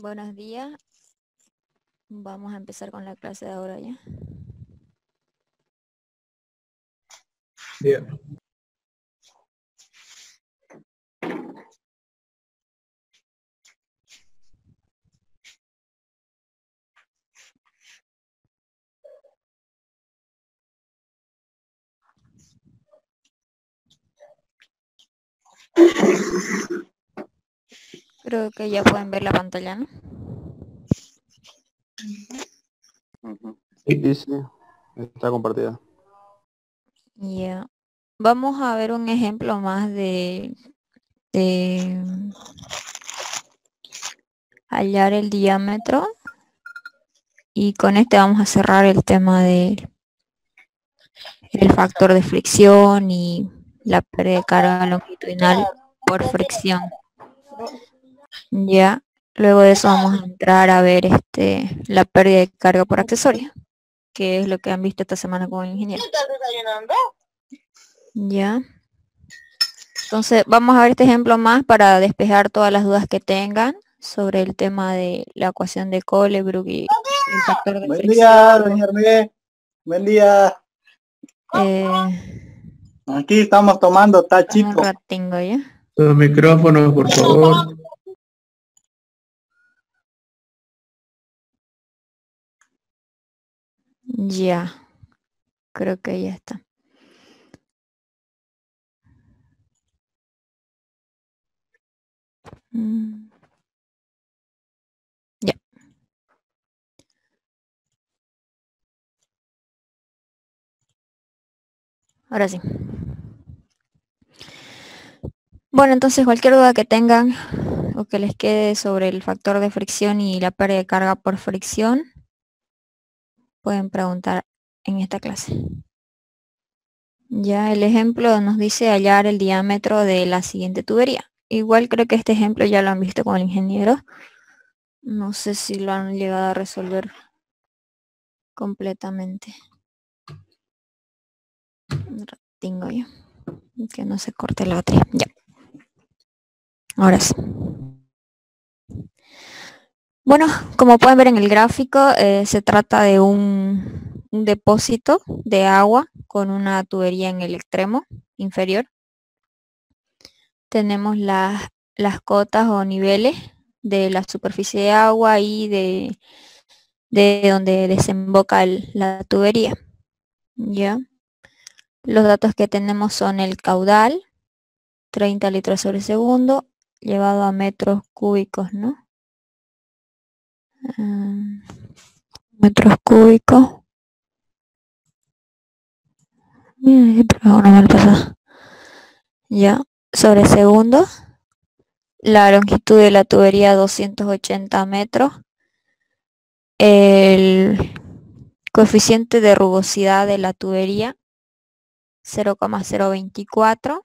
Buenos días. Vamos a empezar con la clase de ahora ya. Creo que ya pueden ver la pantalla, ¿no? Sí, sí, está compartida. Ya. Vamos a ver un ejemplo más de, de hallar el diámetro. Y con este vamos a cerrar el tema del el factor de fricción y la pérdida de carga longitudinal por fricción. Ya, luego de eso vamos a entrar a ver este la pérdida de carga por accesorio, que es lo que han visto esta semana con el ingeniero. Ya. Entonces vamos a ver este ejemplo más para despejar todas las dudas que tengan sobre el tema de la ecuación de Colebrook y el factor de Buen fricción. día, doña Hermé. Buen día. Eh, Aquí estamos tomando un tachito. ratingo ya. Los micrófonos, por favor. Ya. Creo que ya está. Mm. Ya. Ahora sí. Bueno, entonces cualquier duda que tengan o que les quede sobre el factor de fricción y la pérdida de carga por fricción, pueden preguntar en esta clase. Ya el ejemplo nos dice hallar el diámetro de la siguiente tubería. Igual creo que este ejemplo ya lo han visto con el ingeniero. No sé si lo han llegado a resolver completamente. Ratingo yo. Que no se corte la batería. Ya. Ahora sí. Bueno, como pueden ver en el gráfico, eh, se trata de un, depósito de agua con una tubería en el extremo inferior. Tenemos las, las cotas o niveles de la superficie de agua y de, de donde desemboca la tubería. ¿Ya? Los datos que tenemos son el caudal, 30 litros sobre segundo, llevado a metros cúbicos, ¿no? Mm, metros cúbicos. Ya, sobre segundo. La longitud de la tubería 280 metros. El coeficiente de rugosidad de la tubería 0,024.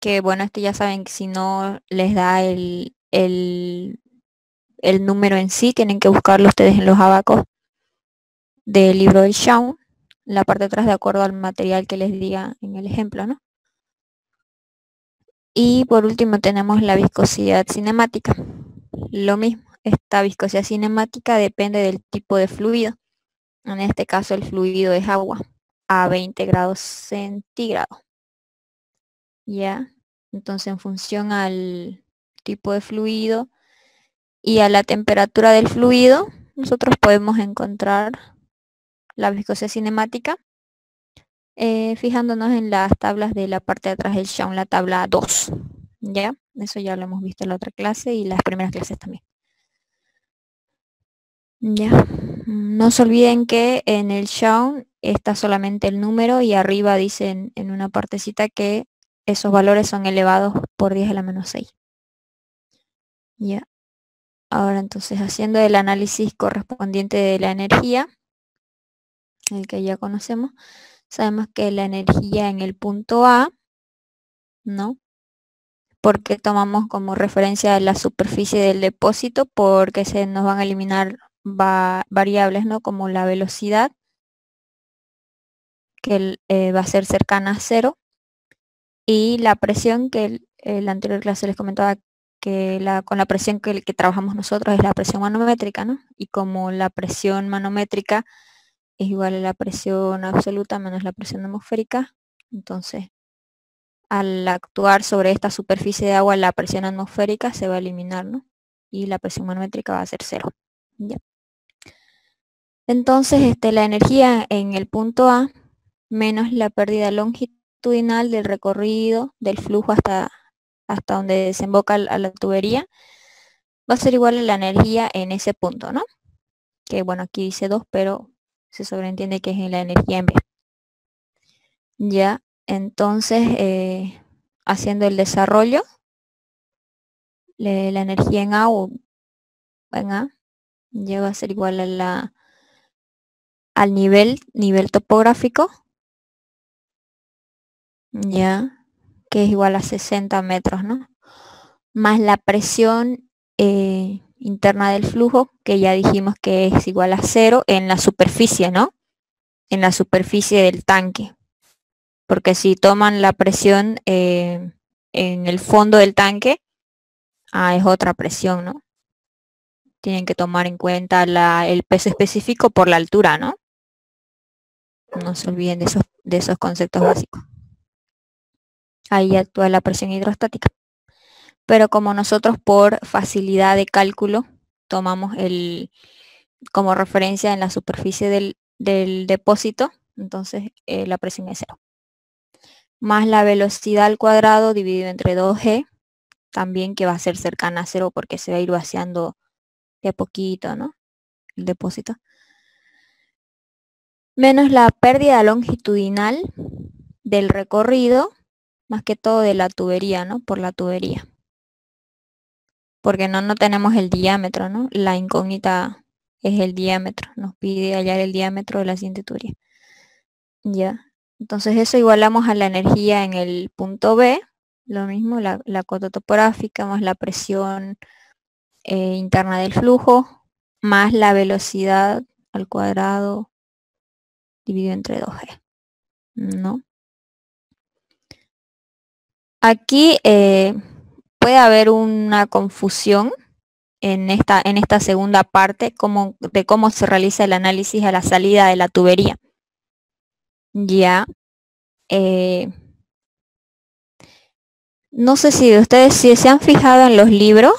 Que bueno, este ya saben que si no les da el, el, el número en sí, tienen que buscarlo ustedes en los abacos del libro del Shawn, la parte de atrás de acuerdo al material que les diga en el ejemplo, ¿no? Y por último tenemos la viscosidad cinemática. Lo mismo, esta viscosidad cinemática depende del tipo de fluido. En este caso el fluido es agua a 20 grados centígrados. Ya, entonces en función al tipo de fluido y a la temperatura del fluido, nosotros podemos encontrar la viscosidad cinemática eh, fijándonos en las tablas de la parte de atrás del Shawn, la tabla 2. ¿Ya? Eso ya lo hemos visto en la otra clase y las primeras clases también. Ya. No se olviden que en el Shawn está solamente el número y arriba dicen en una partecita que esos valores son elevados por 10 a la menos 6. Ya. Ahora entonces haciendo el análisis correspondiente de la energía, el que ya conocemos, sabemos que la energía en el punto A, ¿no? Porque tomamos como referencia la superficie del depósito porque se nos van a eliminar va- variables, ¿no? Como la velocidad, que eh, va a ser cercana a cero, y la presión que el, el anterior clase les comentaba que la, con la presión que, que trabajamos nosotros es la presión manométrica, ¿no? Y como la presión manométrica es igual a la presión absoluta menos la presión atmosférica, entonces al actuar sobre esta superficie de agua la presión atmosférica se va a eliminar, ¿no? Y la presión manométrica va a ser cero. ¿ya? Entonces, este, la energía en el punto A menos la pérdida longitudinal del recorrido del flujo hasta, hasta donde desemboca a la tubería va a ser igual a la energía en ese punto, ¿no? Que bueno, aquí dice 2, pero se sobreentiende que es en la energía en B. Ya, entonces, eh, haciendo el desarrollo, la energía en A o en A ya va a ser igual a la al nivel, nivel topográfico, ya, que es igual a 60 metros, ¿no? Más la presión eh, interna del flujo, que ya dijimos que es igual a cero en la superficie, ¿no? En la superficie del tanque. Porque si toman la presión eh, en el fondo del tanque, ah, es otra presión, ¿no? Tienen que tomar en cuenta la, el peso específico por la altura, ¿no? No se olviden de esos, de esos conceptos básicos. Ahí actúa la presión hidrostática. Pero como nosotros por facilidad de cálculo tomamos el como referencia en la superficie del, depósito, entonces eh, la presión es cero. Más la velocidad al cuadrado dividido entre 2g, también que va a ser cercana a cero porque se va a ir vaciando de poquito, ¿no? El depósito menos la pérdida longitudinal del recorrido, más que todo de la tubería, ¿no? Por la tubería. Porque no, no tenemos el diámetro, ¿no? La incógnita es el diámetro. Nos pide hallar el diámetro de la siguiente tubería. Ya. Entonces eso igualamos a la energía en el punto B. Lo mismo, la, la cota topográfica más la presión eh, interna del flujo, más la velocidad al cuadrado dividido entre 2G. ¿No? Aquí eh, puede haber una confusión en esta, en esta segunda parte como, de cómo se realiza el análisis a la salida de la tubería. Ya. Eh, no sé si ustedes si se han fijado en los libros,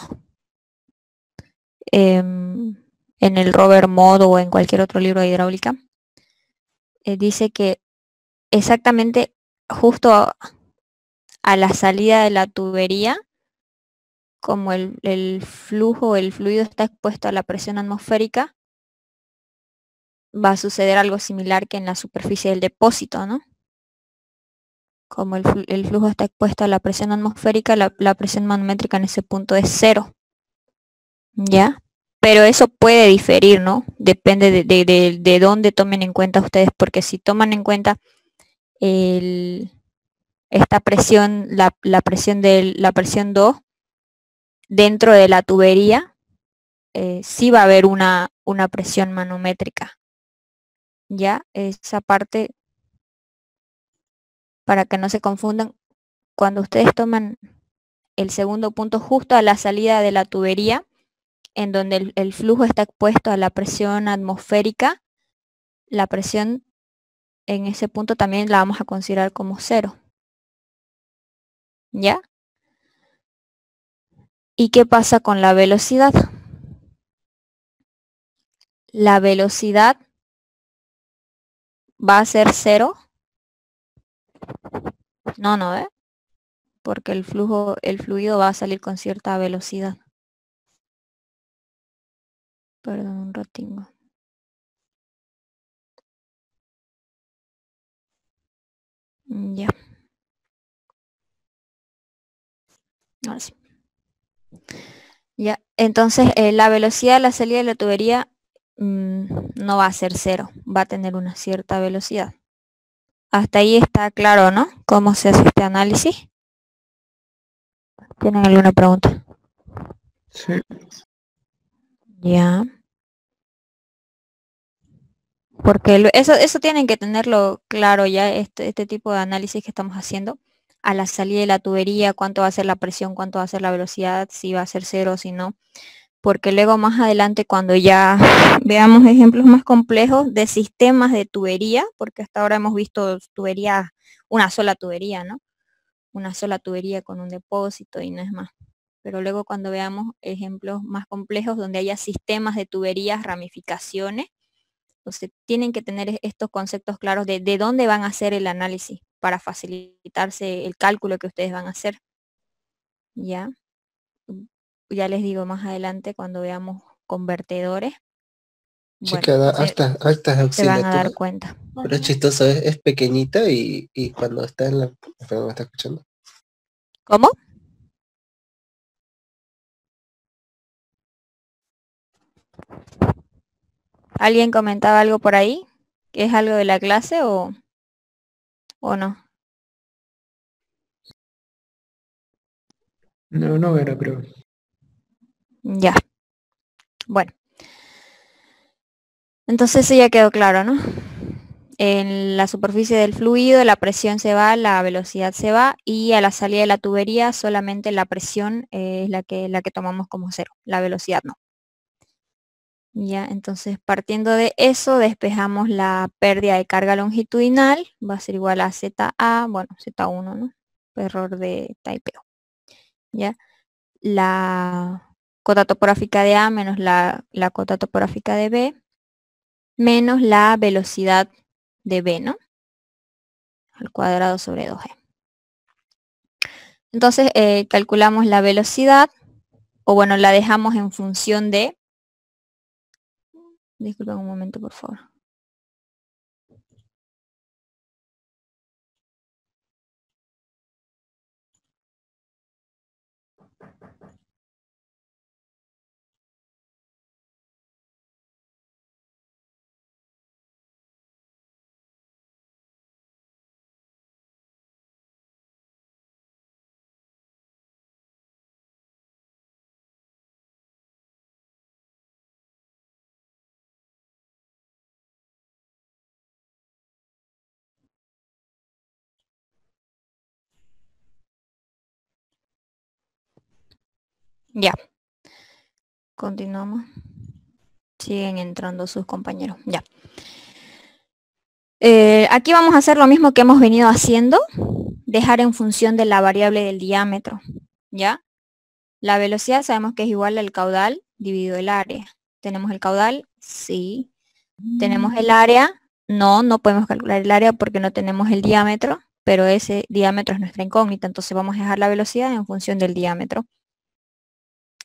em, en el Rover Modo o en cualquier otro libro de hidráulica, eh, dice que exactamente justo a, la salida de la tubería, como el, el flujo, el fluido está expuesto a la presión atmosférica, va a suceder algo similar que en la superficie del depósito, ¿no? Como el, flujo está expuesto a la presión atmosférica, la, presión manométrica en ese punto es cero. ¿Ya? pero eso puede diferir, ¿no? Depende de, dónde tomen en cuenta ustedes, porque si toman en cuenta esta presión, la, presión de la presión 2 dentro de la tubería, eh, sí va a haber una, una presión manométrica. Ya, esa parte, para que no se confundan, cuando ustedes toman el segundo punto justo a la salida de la tubería, en donde el, flujo está expuesto a la presión atmosférica, la presión en ese punto también la vamos a considerar como cero. ¿Ya? ¿Y qué pasa con la velocidad? La velocidad va a ser cero. No, no, ¿eh? Porque el flujo, el fluido va a salir con cierta velocidad. Perdón, un ratingo. Mm, ya. Ahora sí. Ya, entonces eh, la velocidad de la salida de la tubería mm, no va a ser cero, va a tener una cierta velocidad. Hasta ahí está claro, ¿no? ¿Cómo se hace este análisis? ¿Tienen alguna pregunta? Sí. Ya. Porque eso, eso tienen que tenerlo claro ya, este, este tipo de análisis que estamos haciendo. A la salida de la tubería, cuánto va a ser la presión, cuánto va a ser la velocidad, si va a ser cero o si no. Porque luego más adelante cuando ya veamos ejemplos más complejos de sistemas de tubería, porque hasta ahora hemos visto tuberías, una sola tubería, ¿no? Una sola tubería con un depósito y no es más. Pero luego cuando veamos ejemplos más complejos donde haya sistemas de tuberías, ramificaciones, entonces tienen que tener estos conceptos claros de, de dónde van a hacer el análisis para facilitarse el cálculo que ustedes van a hacer. ¿Ya? Mm, ya les digo más adelante cuando veamos convertedores. Chica, hasta, hasta se van a dar cuenta. Pero es chistoso, es, pequeñita y, y, cuando está en la... Perdón, ¿me está escuchando? ¿Cómo? ¿Alguien comentaba algo por ahí? ¿Que es algo de la clase o...? ¿O no? No, no era, creo. Ya. Bueno. Entonces eso ya quedó claro, ¿no? En la superficie del fluido la presión se va, la velocidad se va y a la salida de la tubería solamente la presión es la que, la que tomamos como cero, la velocidad no. Ya, entonces partiendo de eso despejamos la pérdida de carga longitudinal, va a ser igual a ZA, bueno, Z1, ¿no? Error de typeo. Ya, la cota topográfica de A menos la, la cota topográfica de B, menos la velocidad de B, ¿no? Al cuadrado sobre 2G. Entonces eh, calculamos la velocidad, o bueno, la dejamos en función de Disculpen un momento, por favor. Ya. Continuamos. Siguen entrando sus compañeros. Ya. Eh, aquí vamos a hacer lo mismo que hemos venido haciendo. Dejar en función de la variable del diámetro. ¿Ya? La velocidad sabemos que es igual al caudal dividido el área. ¿Tenemos el caudal? Sí. ¿Tenemos el área? No, no podemos calcular el área porque no tenemos el diámetro, pero ese diámetro es nuestra incógnita. Entonces vamos a dejar la velocidad en función del diámetro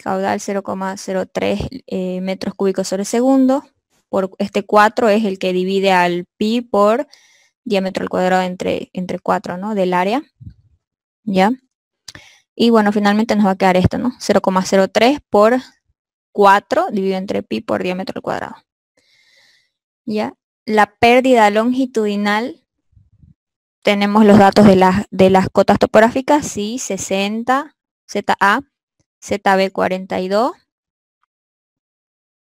caudal 0,03 eh, metros cúbicos sobre segundo. Por este 4 es el que divide al pi por diámetro al cuadrado entre, entre 4, ¿no? Del área. ¿Ya? Y bueno, finalmente nos va a quedar esto, ¿no? 0,03 por 4 dividido entre pi por diámetro al cuadrado. ¿Ya? La pérdida longitudinal, tenemos los datos de, las de las cotas topográficas, sí, 60, ZA, ZB42.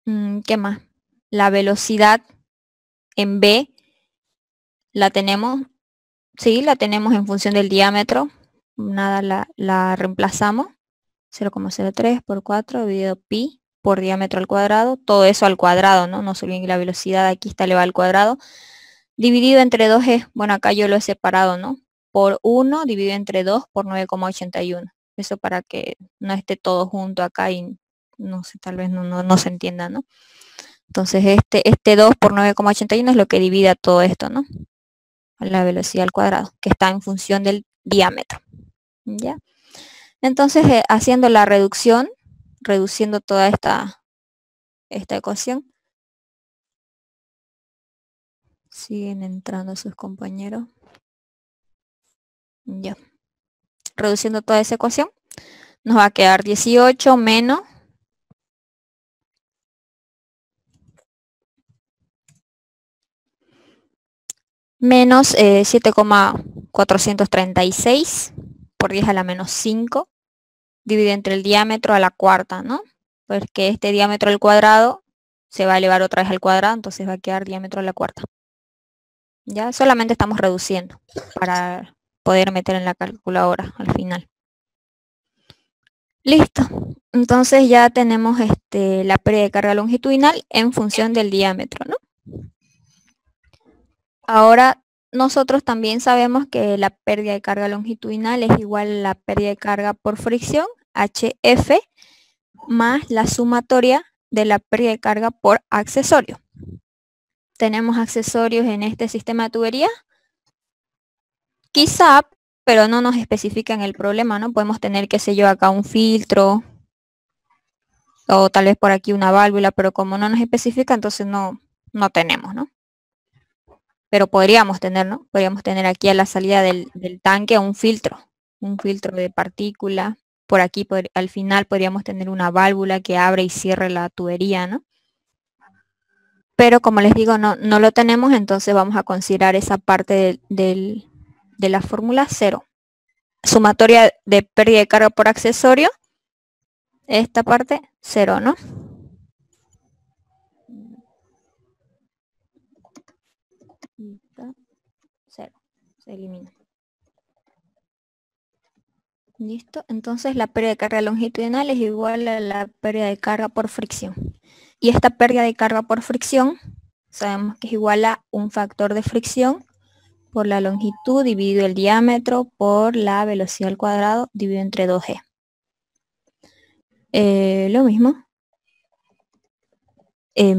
Mm, ¿Qué más? La velocidad en B la tenemos, sí, la tenemos en función del diámetro. Nada, la, la reemplazamos. 0,03 por 4 dividido pi por diámetro al cuadrado. Todo eso al cuadrado, ¿no? No se olviden que la velocidad aquí está elevada al cuadrado. Dividido entre 2 es, bueno, acá yo lo he separado, ¿no? Por 1 dividido entre 2 por 9,81. Eso para que no esté todo junto acá y no sé, tal vez no, no, se entienda, ¿no? Entonces este, este 2 por 9,81 es lo que divide a todo esto, ¿no? La velocidad al cuadrado, que está en función del diámetro. ¿Ya? Entonces, eh, haciendo la reducción, reduciendo toda esta, esta ecuación, siguen entrando sus compañeros. Ya reduciendo toda esa ecuación, nos va a quedar 18 menos menos 7,436 eh, por 10 a la menos 5 dividido entre el diámetro a la cuarta, ¿no? Porque este diámetro al cuadrado se va a elevar otra vez al cuadrado, entonces va a quedar diámetro a la cuarta. Ya solamente estamos reduciendo para poder meter en la calculadora al final. Listo. Entonces ya tenemos este, la pérdida de carga longitudinal en función del diámetro, ¿no? Ahora nosotros también sabemos que la pérdida de carga longitudinal es igual a la pérdida de carga por fricción, HF, más la sumatoria de la pérdida de carga por accesorio. Tenemos accesorios en este sistema de tubería. Quizá, pero no nos especifican el problema, ¿no? Podemos tener, qué sé yo, acá un filtro, o tal vez por aquí una válvula, pero como no nos especifica, entonces no, no tenemos, ¿no? Pero podríamos tener, ¿no? Podríamos tener aquí a la salida del, tanque un filtro, un filtro de partícula. Por aquí, al final, podríamos tener una válvula que abre y cierre la tubería, ¿no? Pero como les digo, no, no lo tenemos, entonces vamos a considerar esa parte de la fórmula cero sumatoria de pérdida de carga por accesorio, esta parte cero, ¿no? Cero, se elimina. Listo, entonces la pérdida de carga longitudinal es igual a la pérdida de carga por fricción. Y esta pérdida de carga por fricción, sabemos que es igual a un factor de fricción por la longitud dividido el diámetro por la velocidad al cuadrado dividido entre 2g. Eh, lo mismo. Eh,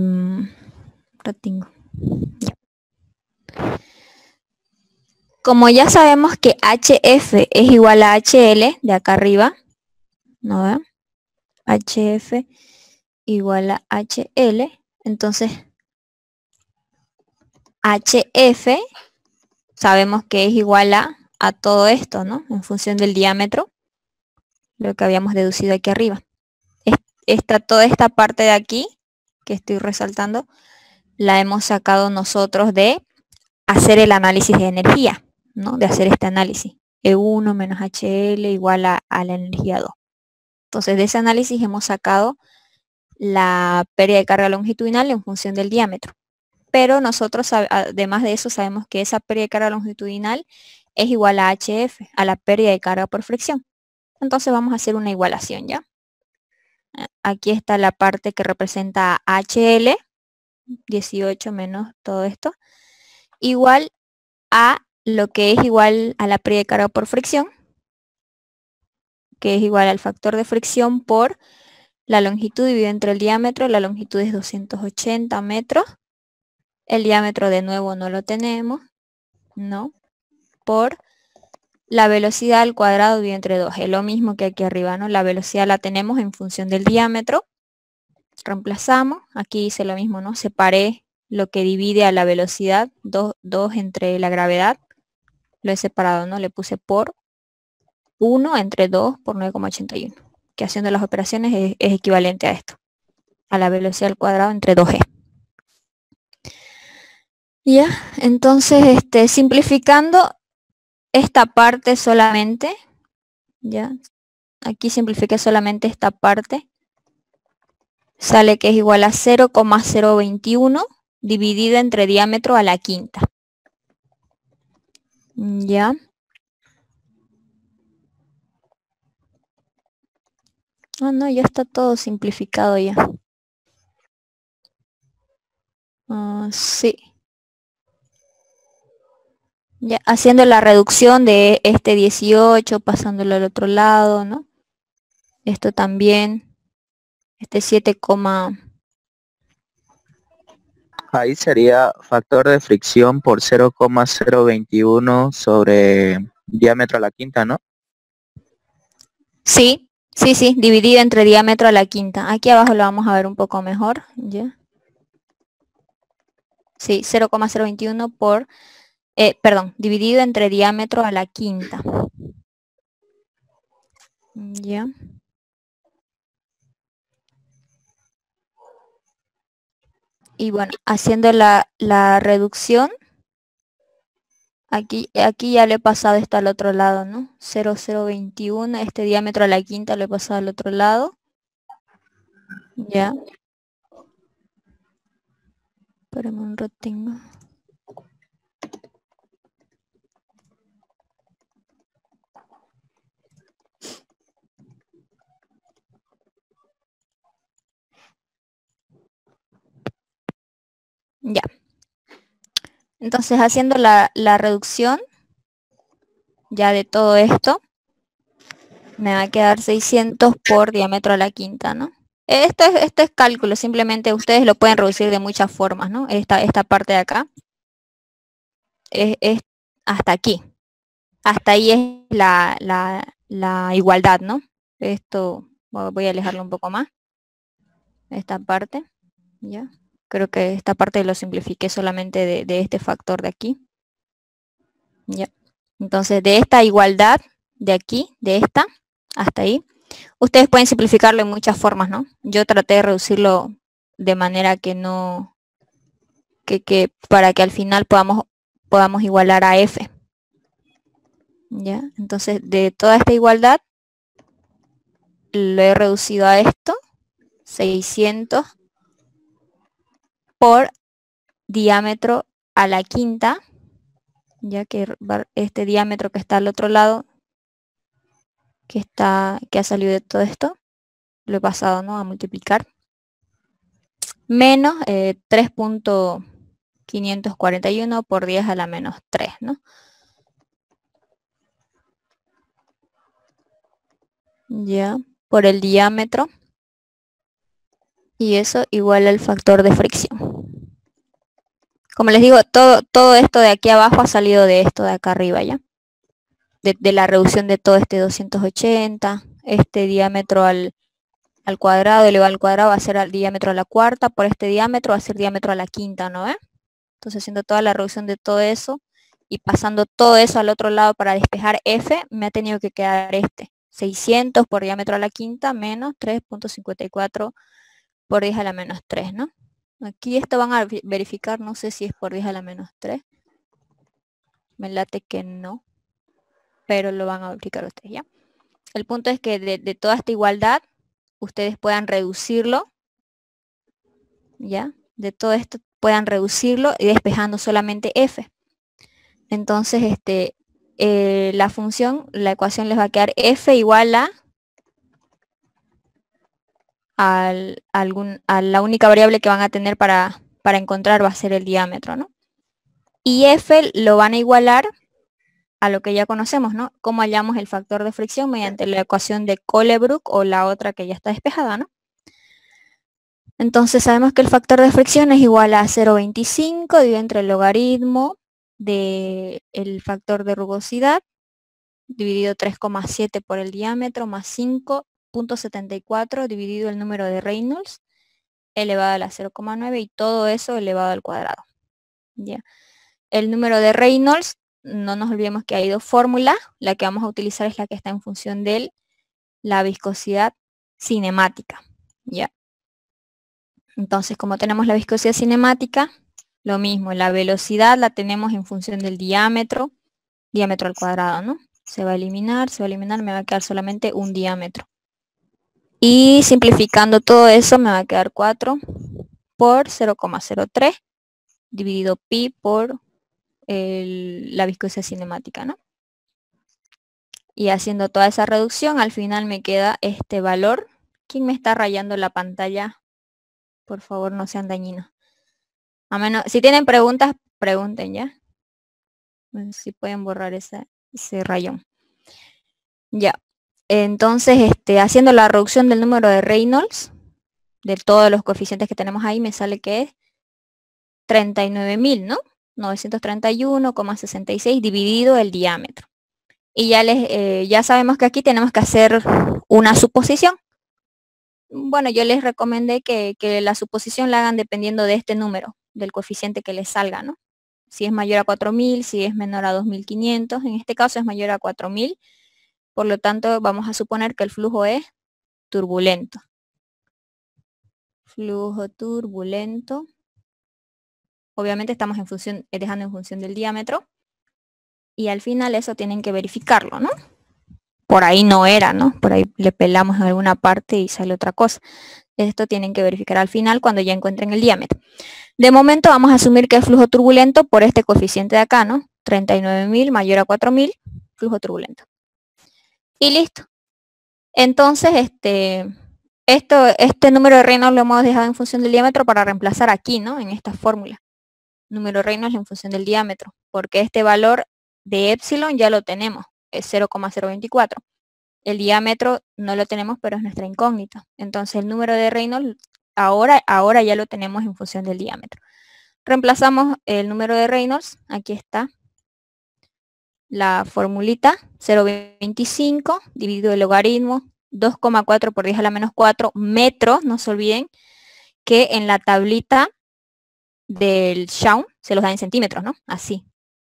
Como ya sabemos que HF es igual a HL de acá arriba, ¿no? HF igual a HL, entonces HF sabemos que es igual a, todo esto, ¿no? En función del diámetro, lo que habíamos deducido aquí arriba. Esta, toda esta parte de aquí, que estoy resaltando, la hemos sacado nosotros de hacer el análisis de energía, ¿no? De hacer este análisis. E1 menos HL igual a, a la energía 2. Entonces, de ese análisis hemos sacado la pérdida de carga longitudinal en función del diámetro pero nosotros además de eso sabemos que esa pérdida de carga longitudinal es igual a HF, a la pérdida de carga por fricción. Entonces vamos a hacer una igualación, ¿ya? Aquí está la parte que representa HL, 18 menos todo esto, igual a lo que es igual a la pérdida de carga por fricción, que es igual al factor de fricción por la longitud dividida entre el diámetro, la longitud es 280 metros, el diámetro de nuevo no lo tenemos, ¿no? Por la velocidad al cuadrado dividido entre 2. Es lo mismo que aquí arriba, ¿no? La velocidad la tenemos en función del diámetro. Reemplazamos. Aquí hice lo mismo, ¿no? Separé lo que divide a la velocidad, 2, entre la gravedad. Lo he separado, ¿no? Le puse por 1 entre 2 por 9,81. Que haciendo las operaciones es, es equivalente a esto. A la velocidad al cuadrado entre 2g. Ya, entonces, este, simplificando esta parte solamente, ya, aquí simplifique solamente esta parte, sale que es igual a 0,021 dividido entre diámetro a la quinta. Ya. Ah, no, ya está todo simplificado ya. Ah, sí. Ya, haciendo la reducción de este 18, pasándolo al otro lado, ¿no? Esto también, este 7, Ahí sería factor de fricción por 0,021 sobre diámetro a la quinta, ¿no? Sí, sí, sí, dividido entre diámetro a la quinta. Aquí abajo lo vamos a ver un poco mejor, ¿ya? Sí, 0,021 por eh, perdón, dividido entre diámetro a la quinta. Ya. Y bueno, haciendo la, reducción, aquí, aquí ya le he pasado esto al otro lado, ¿no? 0021, este diámetro a la quinta lo he pasado al otro lado. Ya. Espérame un ratingo. Entonces, haciendo la, la reducción ya de todo esto, me va a quedar 600 por diámetro a la quinta, ¿no? Esto es, esto es cálculo, simplemente ustedes lo pueden reducir de muchas formas, ¿no? Esta, esta parte de acá es, es hasta aquí. Hasta ahí es la, la, la igualdad, ¿no? Esto voy a alejarlo un poco más. Esta parte, ¿ya? Creo que esta parte lo simplifiqué solamente de, este factor de aquí. ¿Ya? Entonces, de esta igualdad, de aquí, de esta, hasta ahí, ustedes pueden simplificarlo en muchas formas, ¿no? Yo traté de reducirlo de manera que no, que, que para que al final podamos, podamos igualar a F. ¿Ya? Entonces, de toda esta igualdad, lo he reducido a esto, 600 por diámetro a la quinta, ya que este diámetro que está al otro lado, que está, que ha salido de todo esto, lo he pasado ¿no? a multiplicar, menos eh, 3.541 por 10 a la menos 3, ¿no? Ya, por el diámetro. Y eso igual al factor de fricción. Como les digo, todo, todo esto de aquí abajo ha salido de esto de acá arriba, ¿ya? De, la reducción de todo este 280, este diámetro al, al cuadrado elevado al cuadrado va a ser al diámetro a la cuarta, por este diámetro va a ser diámetro a la quinta, ¿no? ve? Entonces haciendo toda la reducción de todo eso y pasando todo eso al otro lado para despejar F, me ha tenido que quedar este. 600 por diámetro a la quinta menos 3.54 por 10 a la menos 3, ¿no? Aquí esto van a verificar, no sé si es por 10 a la menos 3. Me late que no, pero lo van a verificar ustedes, ¿ya? El punto es que de, toda esta igualdad, ustedes puedan reducirlo, ¿ya? De todo esto puedan reducirlo y despejando solamente f. Entonces, este, eh, la función, la ecuación les va a quedar f igual a, al, algún, a la única variable que van a tener para, para encontrar va a ser el diámetro, ¿no? Y f lo van a igualar a lo que ya conocemos, ¿no? Cómo hallamos el factor de fricción mediante la ecuación de Colebrook o la otra que ya está despejada, ¿no? Entonces sabemos que el factor de fricción es igual a 0,25 dividido entre el logaritmo del el factor de rugosidad dividido 3,7 por el diámetro más 5.74 dividido el número de Reynolds elevado a la 0,9 y todo eso elevado al cuadrado. ¿ya? El número de Reynolds, no nos olvidemos que hay dos fórmulas, la que vamos a utilizar es la que está en función de la viscosidad cinemática. ¿ya? Entonces, como tenemos la viscosidad cinemática, lo mismo, la velocidad la tenemos en función del diámetro, diámetro al cuadrado, ¿no? Se va a eliminar, se va a eliminar, me va a quedar solamente un diámetro. Y simplificando todo eso me va a quedar 4 por 0,03 dividido pi por la viscosidad cinemática, ¿no? Y haciendo toda esa reducción, al final me queda este valor. ¿Quién me está rayando la pantalla? Por favor, no sean dañinos. A menos, si tienen preguntas, pregunten ya. Si pueden borrar ese rayón. Ya. Entonces, este, haciendo la reducción del número de Reynolds, de todos los coeficientes que tenemos ahí, me sale que es 39.000, ¿no? 931,66 dividido el diámetro. Y ya, les, eh, ya sabemos que aquí tenemos que hacer una suposición bueno, yo les recomendé que, la suposición la hagan dependiendo de este número, del coeficiente que les salga, ¿no? Si es mayor a 4.000, si es menor a 2.500, en este caso es mayor a 4.000, por lo tanto vamos a suponer que el flujo es turbulento. Flujo turbulento. Obviamente estamos en función, eh, dejando en función del diámetro. Y al final eso tienen que verificarlo, ¿no? por ahí no era, ¿no? Por ahí le pelamos en alguna parte y sale otra cosa. Esto tienen que verificar al final cuando ya encuentren el diámetro. De momento vamos a asumir que es flujo turbulento por este coeficiente de acá, ¿no? 39.000 mayor a 4.000, flujo turbulento. Y listo. Entonces, este, esto, este número de Reynolds lo hemos dejado en función del diámetro para reemplazar aquí, ¿no? En esta fórmula. número de Reynolds en función del diámetro, porque este valor de epsilon ya lo tenemos, es 0,024. El diámetro no lo tenemos, pero es nuestra incógnita. Entonces el número de Reynolds ahora, ahora ya lo tenemos en función del diámetro. Reemplazamos el número de Reynolds, aquí está la formulita 0.25 dividido el logaritmo 2,4 por 10 a la menos 4 metros, no se olviden que en la tablita del Shaun se los da en centímetros, ¿no? Así.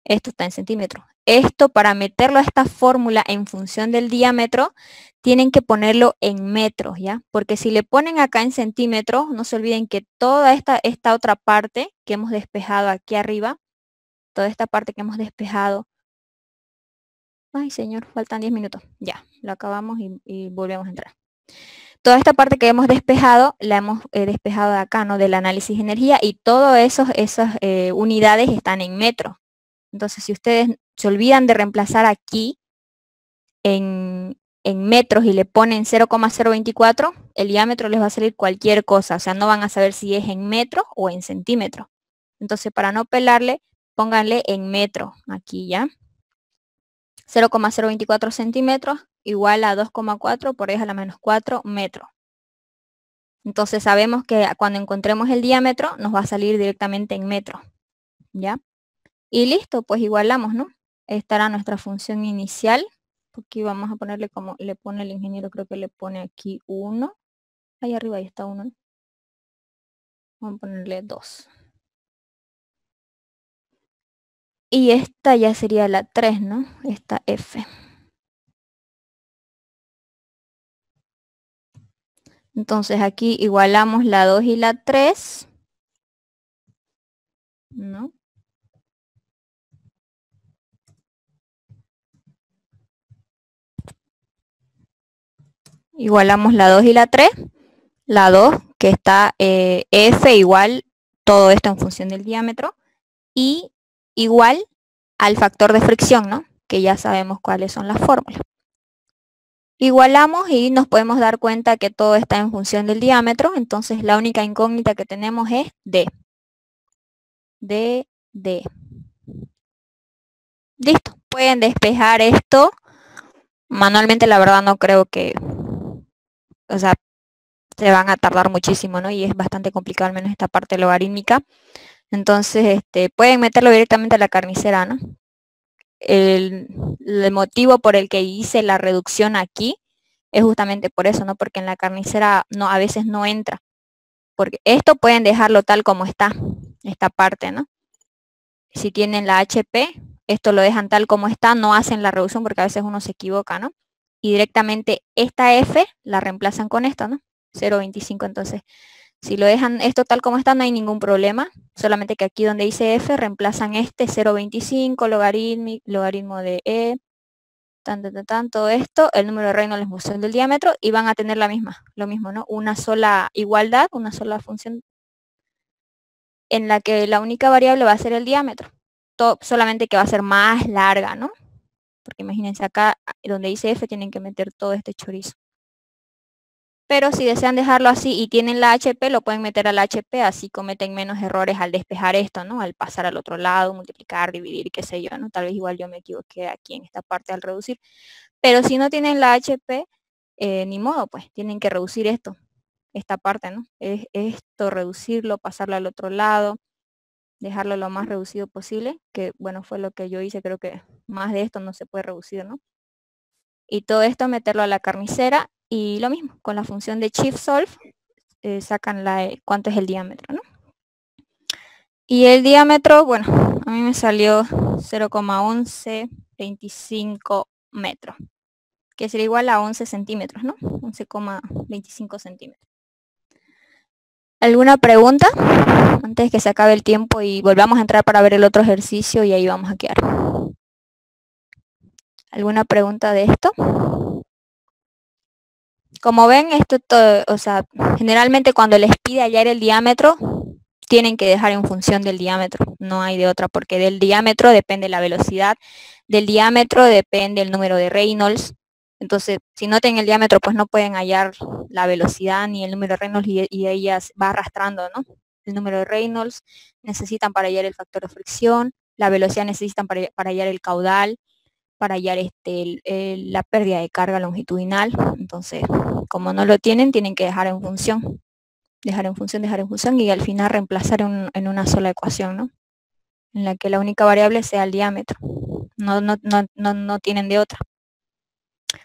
Esto está en centímetros. Esto para meterlo a esta fórmula en función del diámetro, tienen que ponerlo en metros, ¿ya? Porque si le ponen acá en centímetros, no se olviden que toda esta, esta otra parte que hemos despejado aquí arriba, toda esta parte que hemos despejado, ay señor, faltan 10 minutos, ya, lo acabamos y, volvemos a entrar. Toda esta parte que hemos despejado, la hemos eh, despejado de acá, ¿no? Del análisis de energía y todas esas eh, unidades están en metros. Entonces, si ustedes se olvidan de reemplazar aquí en, metros y le ponen 0,024, el diámetro les va a salir cualquier cosa. O sea, no van a saber si es en metros o en centímetros. Entonces, para no pelarle, pónganle en metro aquí ya. 0,024 centímetros igual a 2,4 por 10 a la menos 4 metros. Entonces sabemos que cuando encontremos el diámetro nos va a salir directamente en metros. ¿Ya? Y listo, pues igualamos, ¿no? Esta era nuestra función inicial. Aquí vamos a ponerle como le pone el ingeniero, creo que le pone aquí 1. Ahí arriba ahí está 1. Vamos a ponerle 2. Y esta ya sería la 3, ¿no? Esta F. Entonces aquí igualamos la 2 y la 3. ¿No? igualamos la 2 y la 3, la 2 que está eh, F igual todo esto en función del diámetro y igual al factor de fricción, ¿no? Que ya sabemos cuáles son las fórmulas. Igualamos y nos podemos dar cuenta que todo está en función del diámetro, entonces la única incógnita que tenemos es D. D, D. Listo, pueden despejar esto. Manualmente la verdad no creo que o sea, se van a tardar muchísimo, ¿no? Y es bastante complicado, al menos esta parte logarítmica. Entonces, este, pueden meterlo directamente a la carnicera, ¿no? El, motivo por el que hice la reducción aquí es justamente por eso, ¿no? Porque en la carnicera no, a veces no entra. Porque esto pueden dejarlo tal como está, esta parte, ¿no? Si tienen la HP, esto lo dejan tal como está, no hacen la reducción porque a veces uno se equivoca, ¿no? y directamente esta F la reemplazan con esta, ¿no? 0.25, entonces si lo dejan esto tal como está no hay ningún problema, solamente que aquí donde dice F reemplazan este 0.25, logaritmo, logaritmo de E, tanto, tanto, esto, el número de Reynolds en función del diámetro y van a tener la misma, lo mismo, ¿no? Una sola igualdad, una sola función en la que la única variable va a ser el diámetro, solamente que va a ser más larga, ¿no? porque imagínense acá donde dice F tienen que meter todo este chorizo. Pero si desean dejarlo así y tienen la HP, lo pueden meter al HP, así cometen menos errores al despejar esto, ¿no? Al pasar al otro lado, multiplicar, dividir, qué sé yo, ¿no? Tal vez igual yo me equivoqué aquí en esta parte al reducir. Pero si no tienen la HP, eh, ni modo, pues tienen que reducir esto, esta parte, ¿no? Es esto, reducirlo, pasarlo al otro lado, dejarlo lo más reducido posible, que bueno, fue lo que yo hice, creo que más de esto no se puede reducir, ¿no? Y todo esto meterlo a la carnicera y lo mismo, con la función de shift solve, eh, sacan la, cuánto es el diámetro, ¿no? Y el diámetro, bueno, a mí me salió 0,1125 metros, que sería igual a 11 centímetros, ¿no? 11,25 centímetros. ¿Alguna pregunta? Antes que se acabe el tiempo y volvamos a entrar para ver el otro ejercicio y ahí vamos a quedar. ¿Alguna pregunta de esto? Como ven, esto o sea, generalmente cuando les pide hallar el diámetro, tienen que dejar en función del diámetro, no hay de otra, porque del diámetro depende la velocidad, del diámetro depende el número de Reynolds, entonces, si no tienen el diámetro, pues no pueden hallar la velocidad ni el número de Reynolds y, y ella va arrastrando, ¿no? el número de Reynolds, necesitan para hallar el factor de fricción, la velocidad necesitan para, para hallar el caudal, para hallar este, la pérdida de carga longitudinal. Entonces, como no lo tienen, tienen que dejar en función. Dejar en función, dejar en función y al final reemplazar en, en una sola ecuación, ¿no? En la que la única variable sea el diámetro. No, no, no, no, no tienen de otra.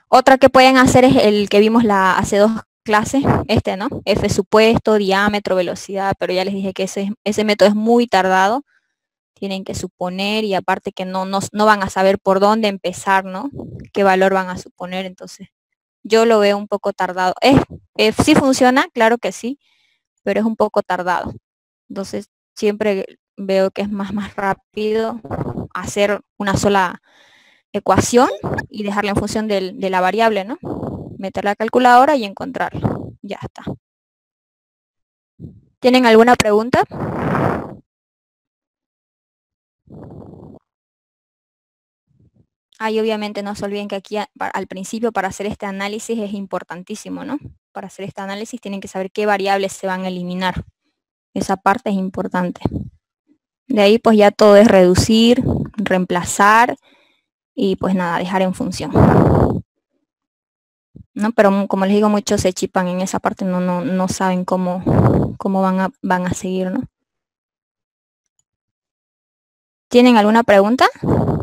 Otra que pueden hacer es el que vimos la, hace dos clases, este, ¿no? F supuesto, diámetro, velocidad, pero ya les dije que ese, ese método es muy tardado. Tienen que suponer y aparte que no, no, no van a saber por dónde empezar, ¿no? Qué valor van a suponer, entonces yo lo veo un poco tardado. Es, eh, sí funciona, claro que sí, pero es un poco tardado. Entonces siempre veo que es más, más rápido hacer una sola ecuación y dejarla en función de la variable, ¿no? Meter la calculadora y encontrarla. Ya está. ¿Tienen alguna pregunta? Ah, y obviamente no se olviden que aquí al principio para hacer este análisis es importantísimo, ¿no? Para hacer este análisis tienen que saber qué variables se van a eliminar. Esa parte es importante. De ahí pues ya todo es reducir, reemplazar y pues nada, dejar en función. ¿No? Pero mu- como les digo, muchos se chipan en esa parte, no, no, no saben cómo, cómo van, a, van a seguir, ¿no? ¿Tienen alguna pregunta?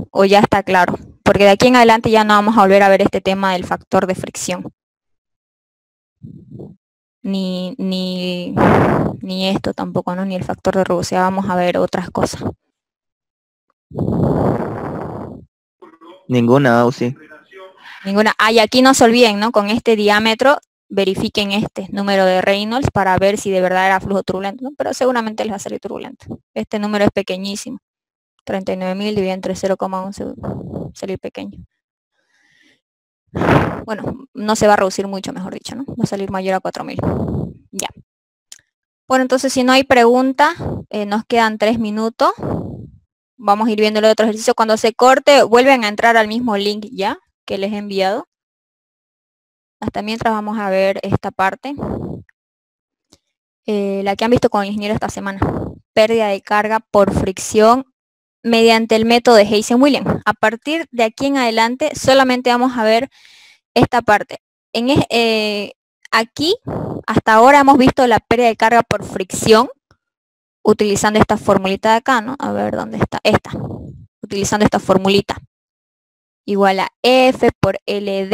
¿O ya está claro? Porque de aquí en adelante ya no vamos a volver a ver este tema del factor de fricción. Ni, ni, ni esto tampoco, ¿no? Ni el factor de rugosidad. Vamos a ver otras cosas. Ninguna, Ausi. Ninguna. Ah, y aquí no se olviden, ¿no? Con este diámetro, verifiquen este número de Reynolds para ver si de verdad era flujo turbulento, ¿no? Pero seguramente les va a salir turbulento. Este número es pequeñísimo. 39.000 dividido entre 0,11 salir pequeño. Bueno, no se va a reducir mucho, mejor dicho, ¿no? Va a salir mayor a 4.000. Ya. Bueno, entonces si no hay pregunta, eh, nos quedan tres minutos. Vamos a ir viendo el otro ejercicio. Cuando se corte, vuelven a entrar al mismo link ya que les he enviado. Hasta mientras vamos a ver esta parte. Eh, la que han visto con el ingeniero esta semana. Pérdida de carga por fricción mediante el método de Heisen-Williams. A partir de aquí en adelante solamente vamos a ver esta parte. En eh, aquí, hasta ahora hemos visto la pérdida de carga por fricción utilizando esta formulita de acá, ¿no? A ver, ¿dónde está? Esta. Utilizando esta formulita. Igual a F por LD,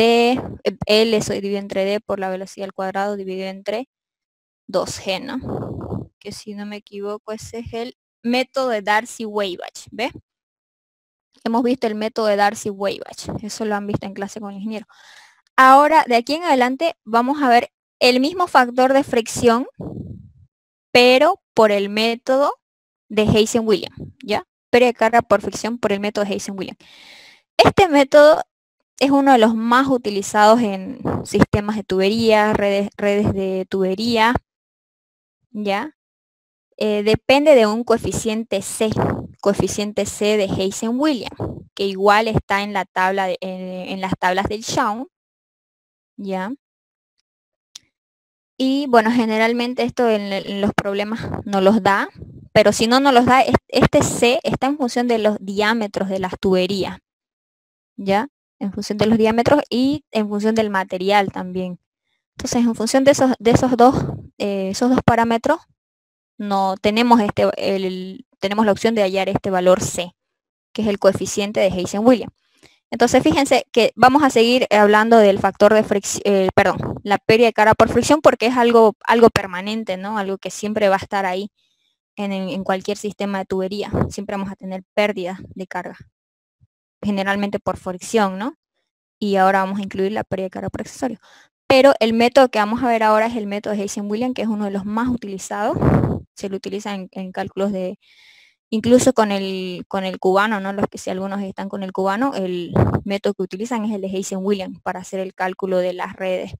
eh, L soy dividido entre D por la velocidad al cuadrado dividido entre 2G, ¿no? Que si no me equivoco, ese es el método de Darcy-Weisbach, ¿ve? Hemos visto el método de Darcy-Weisbach, eso lo han visto en clase con el ingeniero. Ahora, de aquí en adelante, vamos a ver el mismo factor de fricción, pero por el método de Heisen-Williams, ¿ya? Pérdida de carga por fricción por el método de Heisen-Williams. Este método es uno de los más utilizados en sistemas de tubería, redes, redes de tubería, ¿ya? Eh, depende de un coeficiente C, coeficiente C de Heisen-Williams, que igual está en la tabla en, las tablas del Shawn, ¿ya? Y bueno, generalmente esto en, los problemas no los da, pero si no nos los da, es- este C está en función de los diámetros de las tuberías, ¿ya? En función de los diámetros y en función del material también. Entonces, en función de esos, de esos dos, eh, esos dos parámetros, no tenemos este, el- tenemos la opción de hallar este valor C, que es el coeficiente de Heisen-Williams. Entonces, fíjense que vamos a seguir hablando del factor de fricción, perdón, la pérdida de carga por fricción porque es algo, algo permanente, ¿no? Algo que siempre va a estar ahí en- en cualquier sistema de tubería. Siempre vamos a tener pérdida de carga, generalmente por fricción, ¿no? Y ahora vamos a incluir la pérdida de carga por accesorio. Pero el método que vamos a ver ahora es el método de Heisen-Williams, que es uno de los más utilizados. Se lo utiliza en, cálculos de, incluso con el, con el cubano, ¿no? Los que si algunos están con el cubano, el método que utilizan es el de Heisen-Williams para hacer el cálculo de las redes,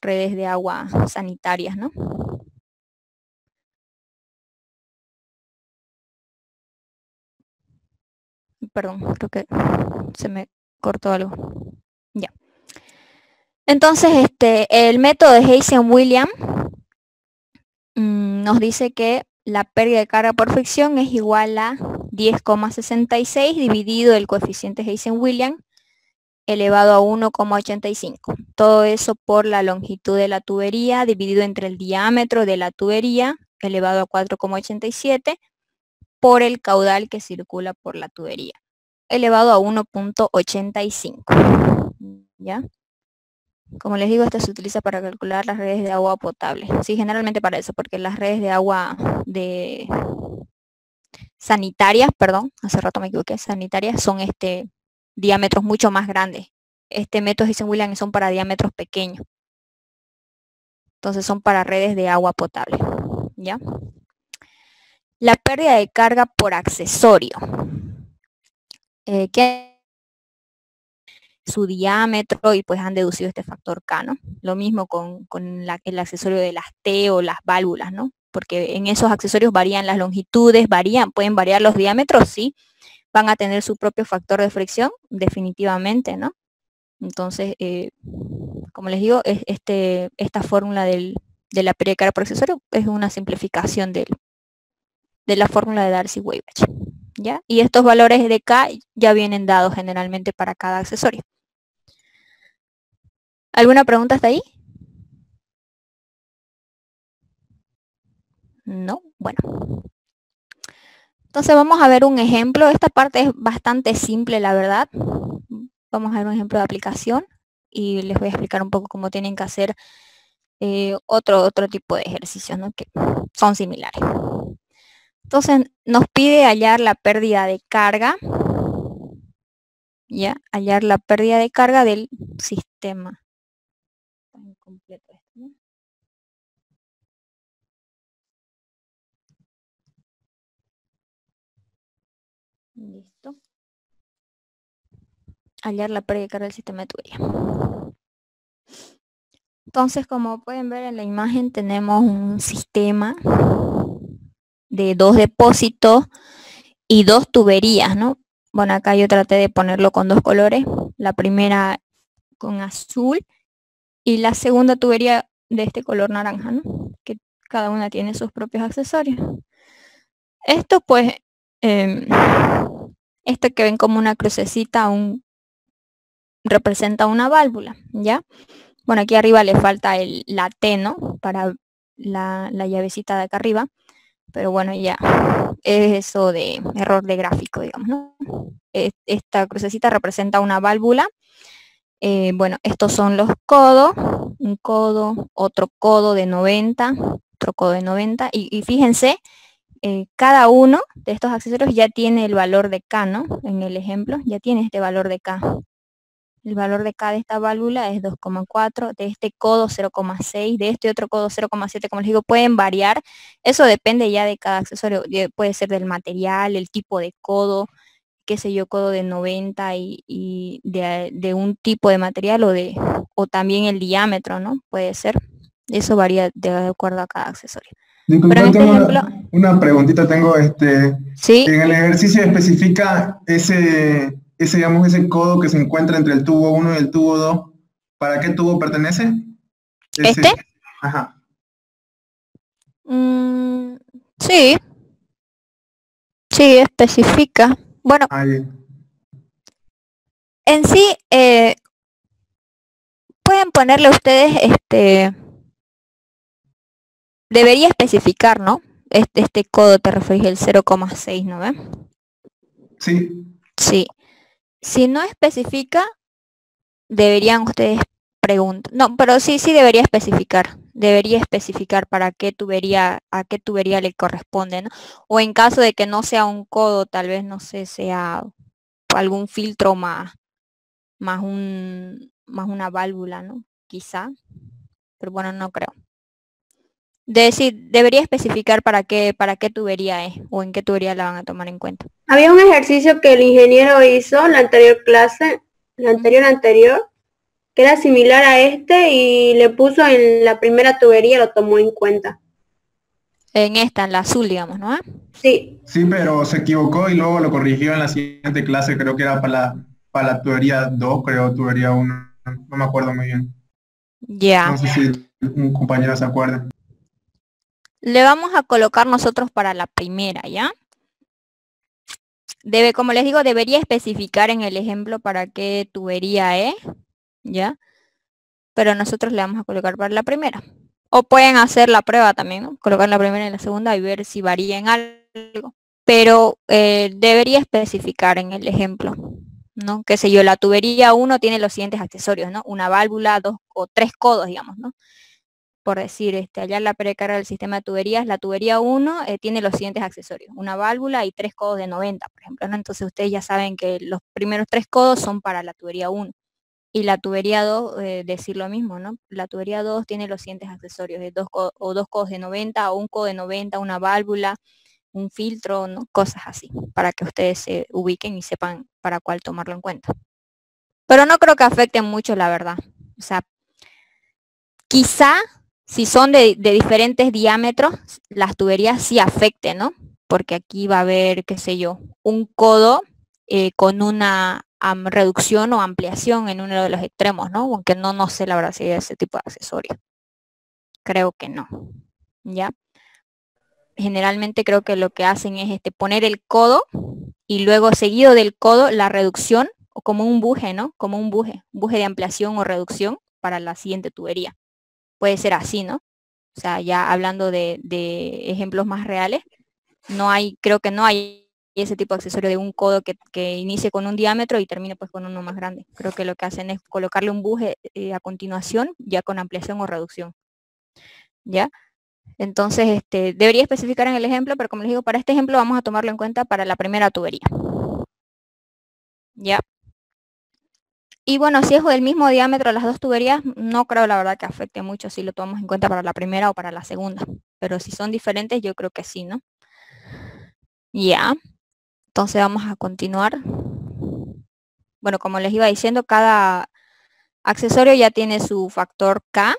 redes de agua sanitarias, ¿no? Perdón, creo que se me cortó algo. Entonces, este, el método de Heisen-Williams mm, nos dice que la pérdida de carga por fricción es igual a 10,66 dividido el coeficiente Heisenberg elevado a 1,85. Todo eso por la longitud de la tubería dividido entre el diámetro de la tubería elevado a 4,87 por el caudal que circula por la tubería elevado a 1.85. ¿Ya? Como les digo, esto se utiliza para calcular las redes de agua potable. Sí, generalmente para eso, porque las redes de agua de sanitarias, perdón, hace rato me equivoqué, sanitarias son este diámetros mucho más grandes. Este método dicen William son para diámetros pequeños. Entonces son para redes de agua potable. ¿Ya? La pérdida de carga por accesorio. Eh, ¿qué su diámetro y pues han deducido este factor K, ¿no? Lo mismo con, el accesorio de las T o las válvulas, ¿no? Porque en esos accesorios varían las longitudes, varían, pueden variar los diámetros, sí, van a tener su propio factor de fricción, definitivamente, ¿no? Entonces, eh, como les digo, este, esta fórmula de la pérdida por accesorio es una simplificación de la fórmula de Darcy-Weisbach. ¿ya? Y estos valores de K ya vienen dados generalmente para cada accesorio. ¿Alguna pregunta hasta ahí? No, bueno. Entonces vamos a ver un ejemplo. Esta parte es bastante simple, la verdad. Vamos a ver un ejemplo de aplicación y les voy a explicar un poco cómo tienen que hacer eh, otro, otro tipo de ejercicios ¿no? que son similares. Entonces nos pide hallar la pérdida de carga, ya, hallar la pérdida de carga del sistema. Listo. Hallar la pérdida del sistema de tubería. Entonces, como pueden ver en la imagen, tenemos un sistema de dos depósitos y dos tuberías, ¿no? Bueno, acá yo traté de ponerlo con dos colores. La primera con azul y la segunda tubería de este color naranja, ¿no? Que cada una tiene sus propios accesorios. Esto pues, em, esto que ven como una crucecita, un, representa una válvula, ¿ya? Bueno, aquí arriba le falta el, la T, ¿no? Para la, la llavecita de acá arriba pero bueno, ya es eso de error de gráfico, digamos, ¿no? Esta crucecita representa una válvula. Eh, bueno, estos son los codos, un codo, otro codo de 90, otro codo de 90, y, fíjense, eh, cada uno de estos accesorios ya tiene el valor de K, ¿no? En el ejemplo, ya tiene este valor de K. El valor de cada esta válvula es 2,4, de este codo 0,6, de este otro codo 0,7, como les digo, pueden variar. Eso depende ya de cada accesorio, puede ser del material, el tipo de codo, qué sé yo, codo de 90 y, de, un tipo de material o, de, o también el diámetro, ¿no? Puede ser. Eso varía de acuerdo a cada accesorio. Pero este una, preguntita tengo, este, ¿Sí? en el ejercicio especifica ese ese, digamos, ese codo que se encuentra entre el tubo 1 y el tubo 2, ¿para qué tubo pertenece? ¿Este? Ajá. Mm, sí. Sí, especifica. Bueno, en sí, eh, pueden ponerle ustedes, este, debería especificar, ¿no? Este, este codo te referís el 0,6, ¿no? Sí. Sí. Si no especifica, deberían ustedes preguntar. No, pero sí, sí debería especificar. Debería especificar para qué tubería, a qué tubería le corresponde, ¿no? O en caso de que no sea un codo, tal vez, no sé, sea algún filtro más, más un, más una válvula, ¿no? Quizá. Pero bueno, no creo. De decir, debería especificar para qué, para qué tubería es o en qué tubería la van a tomar en cuenta. Había un ejercicio que el ingeniero hizo en la anterior clase, la anterior anterior, que era similar a este y le puso en la primera tubería, lo tomó en cuenta. En esta, en la azul, digamos, ¿no? Sí. Sí, pero se equivocó y luego lo corrigió en la siguiente clase, creo que era para la, para la tubería 2, creo, tubería 1, no me acuerdo muy bien. Ya. No sé si un compañero se acuerda. le vamos a colocar nosotros para la primera, ¿ya? Debe, como les digo, debería especificar en el ejemplo para qué tubería es, ¿ya? Pero nosotros le vamos a colocar para la primera. O pueden hacer la prueba también, ¿no? Colocar la primera y la segunda y ver si varía en algo. Pero eh, debería especificar en el ejemplo, ¿no? Que sé yo, la tubería 1 tiene los siguientes accesorios, ¿no? Una válvula, dos o tres codos, digamos, ¿no? por decir, este, allá la precarga del sistema de tuberías, la tubería 1 eh, tiene los siguientes accesorios, una válvula y tres codos de 90, por ejemplo, ¿no? Entonces ustedes ya saben que los primeros tres codos son para la tubería 1. Y la tubería 2, eh, decir lo mismo, ¿no? La tubería 2 tiene los siguientes accesorios, de dos o dos codos de 90, o un codo de 90, una válvula, un filtro, ¿no? Cosas así, para que ustedes se ubiquen y sepan para cuál tomarlo en cuenta. Pero no creo que afecte mucho, la verdad. O sea, quizá si son de, diferentes diámetros, las tuberías sí afecten, ¿no? Porque aquí va a haber, qué sé yo, un codo eh, con una reducción o ampliación en uno de los extremos, ¿no? Aunque no, no sé la verdad si ese tipo de accesorio. Creo que no. ¿Ya? Generalmente creo que lo que hacen es este, poner el codo y luego seguido del codo la reducción o como un buje, ¿no? Como un buje, un buje de ampliación o reducción para la siguiente tubería puede ser así, ¿no? O sea, ya hablando de, ejemplos más reales, no hay, creo que no hay ese tipo de accesorio de un codo que, inicie con un diámetro y termine pues con uno más grande. Creo que lo que hacen es colocarle un buje eh, a continuación, ya con ampliación o reducción. ¿Ya? Entonces, este, debería especificar en el ejemplo, pero como les digo, para este ejemplo vamos a tomarlo en cuenta para la primera tubería. ¿Ya? Y bueno, si es del mismo diámetro las dos tuberías, no creo la verdad que afecte mucho si lo tomamos en cuenta para la primera o para la segunda. Pero si son diferentes, yo creo que sí, ¿no? Ya. Entonces vamos a continuar. Bueno, como les iba diciendo, cada accesorio ya tiene su factor K.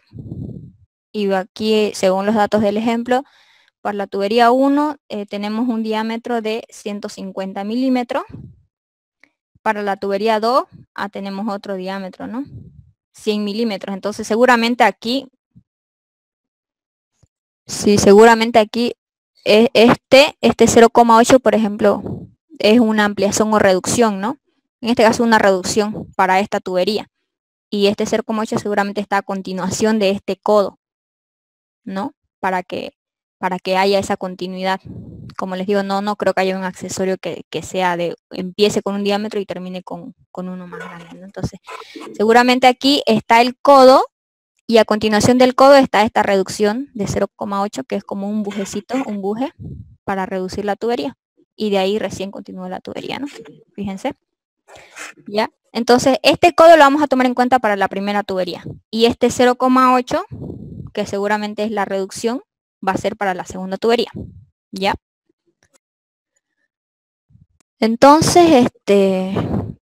Y aquí, según los datos del ejemplo, para la tubería 1 eh, tenemos un diámetro de 150 milímetros para la tubería 2 ah, tenemos otro diámetro, ¿no? 100 milímetros. Entonces seguramente aquí, sí, seguramente aquí es este, este 0,8, por ejemplo, es una ampliación o reducción, ¿no? En este caso una reducción para esta tubería. Y este 0,8 seguramente está a continuación de este codo, ¿no? Para que, para que haya esa continuidad como les digo, no, no creo que haya un accesorio que, sea de, empiece con un diámetro y termine con, uno más grande. Entonces, seguramente aquí está el codo y a continuación del codo está esta reducción de 0,8 que es como un bujecito, un buje para reducir la tubería. Y de ahí recién continúa la tubería, ¿no? Fíjense. ¿Ya? Entonces, este codo lo vamos a tomar en cuenta para la primera tubería. Y este 0,8, que seguramente es la reducción, va a ser para la segunda tubería. ¿Ya? Entonces, este,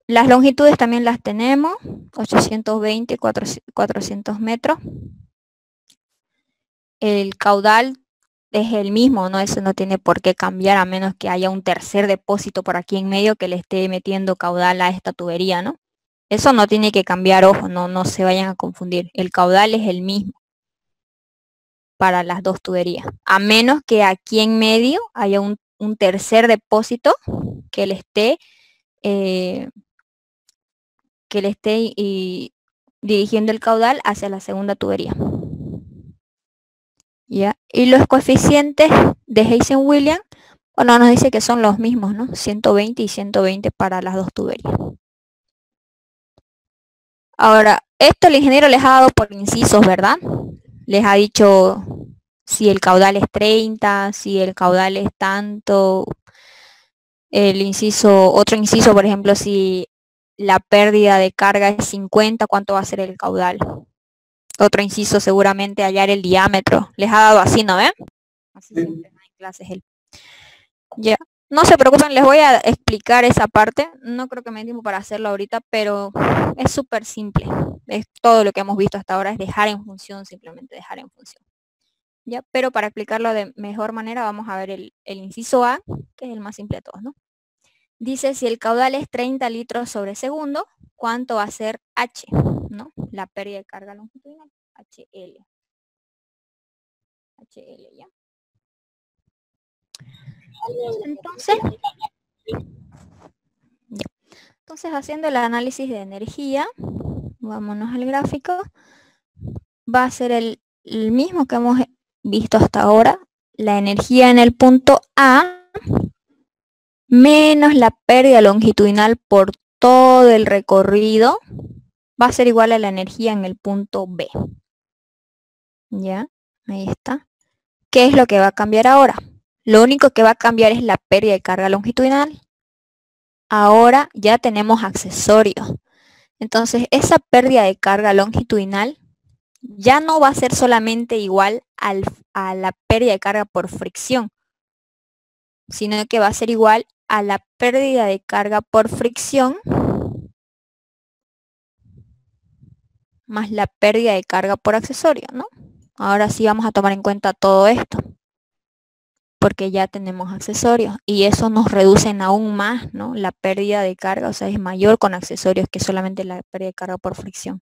las longitudes también las tenemos, 820, 400 metros. El caudal es el mismo, ¿no? Eso no tiene por qué cambiar a menos que haya un tercer depósito por aquí en medio que le esté metiendo caudal a esta tubería, ¿no? Eso no tiene que cambiar, ojo, no, no se vayan a confundir. El caudal es el mismo para las dos tuberías, a menos que aquí en medio haya un un tercer depósito que le esté eh, que le esté dirigiendo el caudal hacia la segunda tubería. ¿Ya? Y los coeficientes de Heisen William, bueno, nos dice que son los mismos, ¿no? 120 y 120 para las dos tuberías. Ahora, esto el ingeniero les ha dado por incisos, ¿verdad? Les ha dicho si el caudal es 30, si el caudal es tanto, el inciso, otro inciso, por ejemplo, si la pérdida de carga es 50, ¿cuánto va a ser el caudal? Otro inciso seguramente hallar el diámetro. Les ha dado así, ¿no ven? Así siempre en clases él. Ya. No se preocupen, les voy a explicar esa parte. No creo que me dé tiempo para hacerlo ahorita, pero es súper simple. Es todo lo que hemos visto hasta ahora, es dejar en función, simplemente dejar en función. ¿ya? Pero para explicarlo de mejor manera vamos a ver el, inciso A, que es el más simple de todos, ¿no? Dice si el caudal es 30 litros sobre segundo, ¿cuánto va a ser H? ¿no? La pérdida de carga longitudinal, HL. HL, ¿ya? Entonces, entonces haciendo el análisis de energía, vámonos al gráfico, va a ser el mismo que hemos visto hasta ahora, la energía en el punto A menos la pérdida longitudinal por todo el recorrido va a ser igual a la energía en el punto B. ¿Ya? Ahí está. ¿Qué es lo que va a cambiar ahora? Lo único que va a cambiar es la pérdida de carga longitudinal. Ahora ya tenemos accesorios. Entonces, esa pérdida de carga longitudinal ya no va a ser solamente igual a la pérdida de carga por fricción, sino que va a ser igual a la pérdida de carga por fricción más la pérdida de carga por accesorio, ¿no? Ahora sí vamos a tomar en cuenta todo esto, porque ya tenemos accesorios y eso nos reduce aún más, ¿no? La pérdida de carga, o sea, es mayor con accesorios que solamente la pérdida de carga por fricción.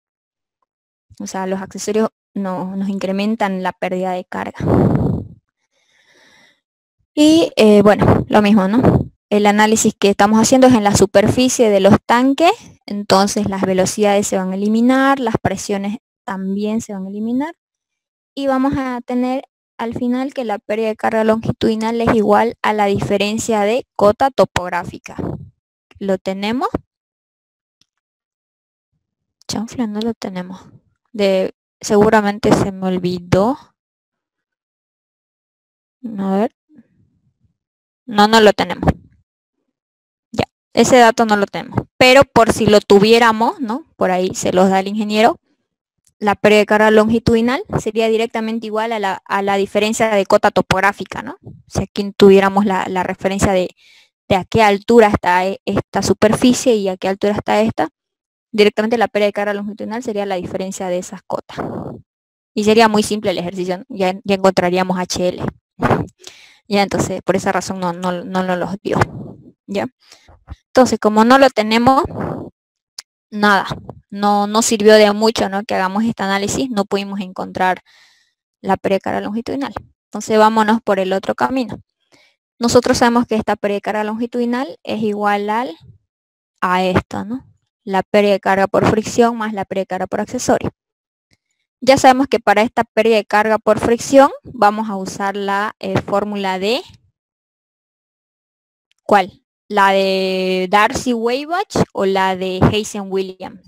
O sea, los accesorios no, nos incrementan la pérdida de carga. Y eh, bueno, lo mismo, ¿no? El análisis que estamos haciendo es en la superficie de los tanques, entonces las velocidades se van a eliminar, las presiones también se van a eliminar y vamos a tener al final que la pérdida de carga longitudinal es igual a la diferencia de cota topográfica. ¿Lo tenemos? Chanfle, no lo tenemos. Seguramente se me olvidó. A ver. No, no lo tenemos. Ese dato no lo tenemos. Pero por si lo tuviéramos, ¿no? Por ahí se los da el ingeniero. La pérdida de carga longitudinal sería directamente igual a la, diferencia de cota topográfica, ¿no? Si aquí tuviéramos la, referencia de, a qué altura está e, esta superficie y a qué altura está esta, directamente la pérdida de carga longitudinal sería la diferencia de esas cotas. Y sería muy simple el ejercicio, ya, ya encontraríamos HL. Ya entonces, por esa razón no, no, no nos los dio. ¿Ya? Entonces, como no lo tenemos, nada, no, no sirvió de mucho ¿no? que hagamos este análisis, no pudimos encontrar la precarga longitudinal. Entonces, vámonos por el otro camino. Nosotros sabemos que esta precarga longitudinal es igual al, a esto, ¿no? La pérdida de carga por fricción más la pérdida de carga por accesorio. Ya sabemos que para esta pérdida de carga por fricción vamos a usar la eh, fórmula de... ¿Cuál? ¿La de Darcy Weibach o la de Hazen Williams?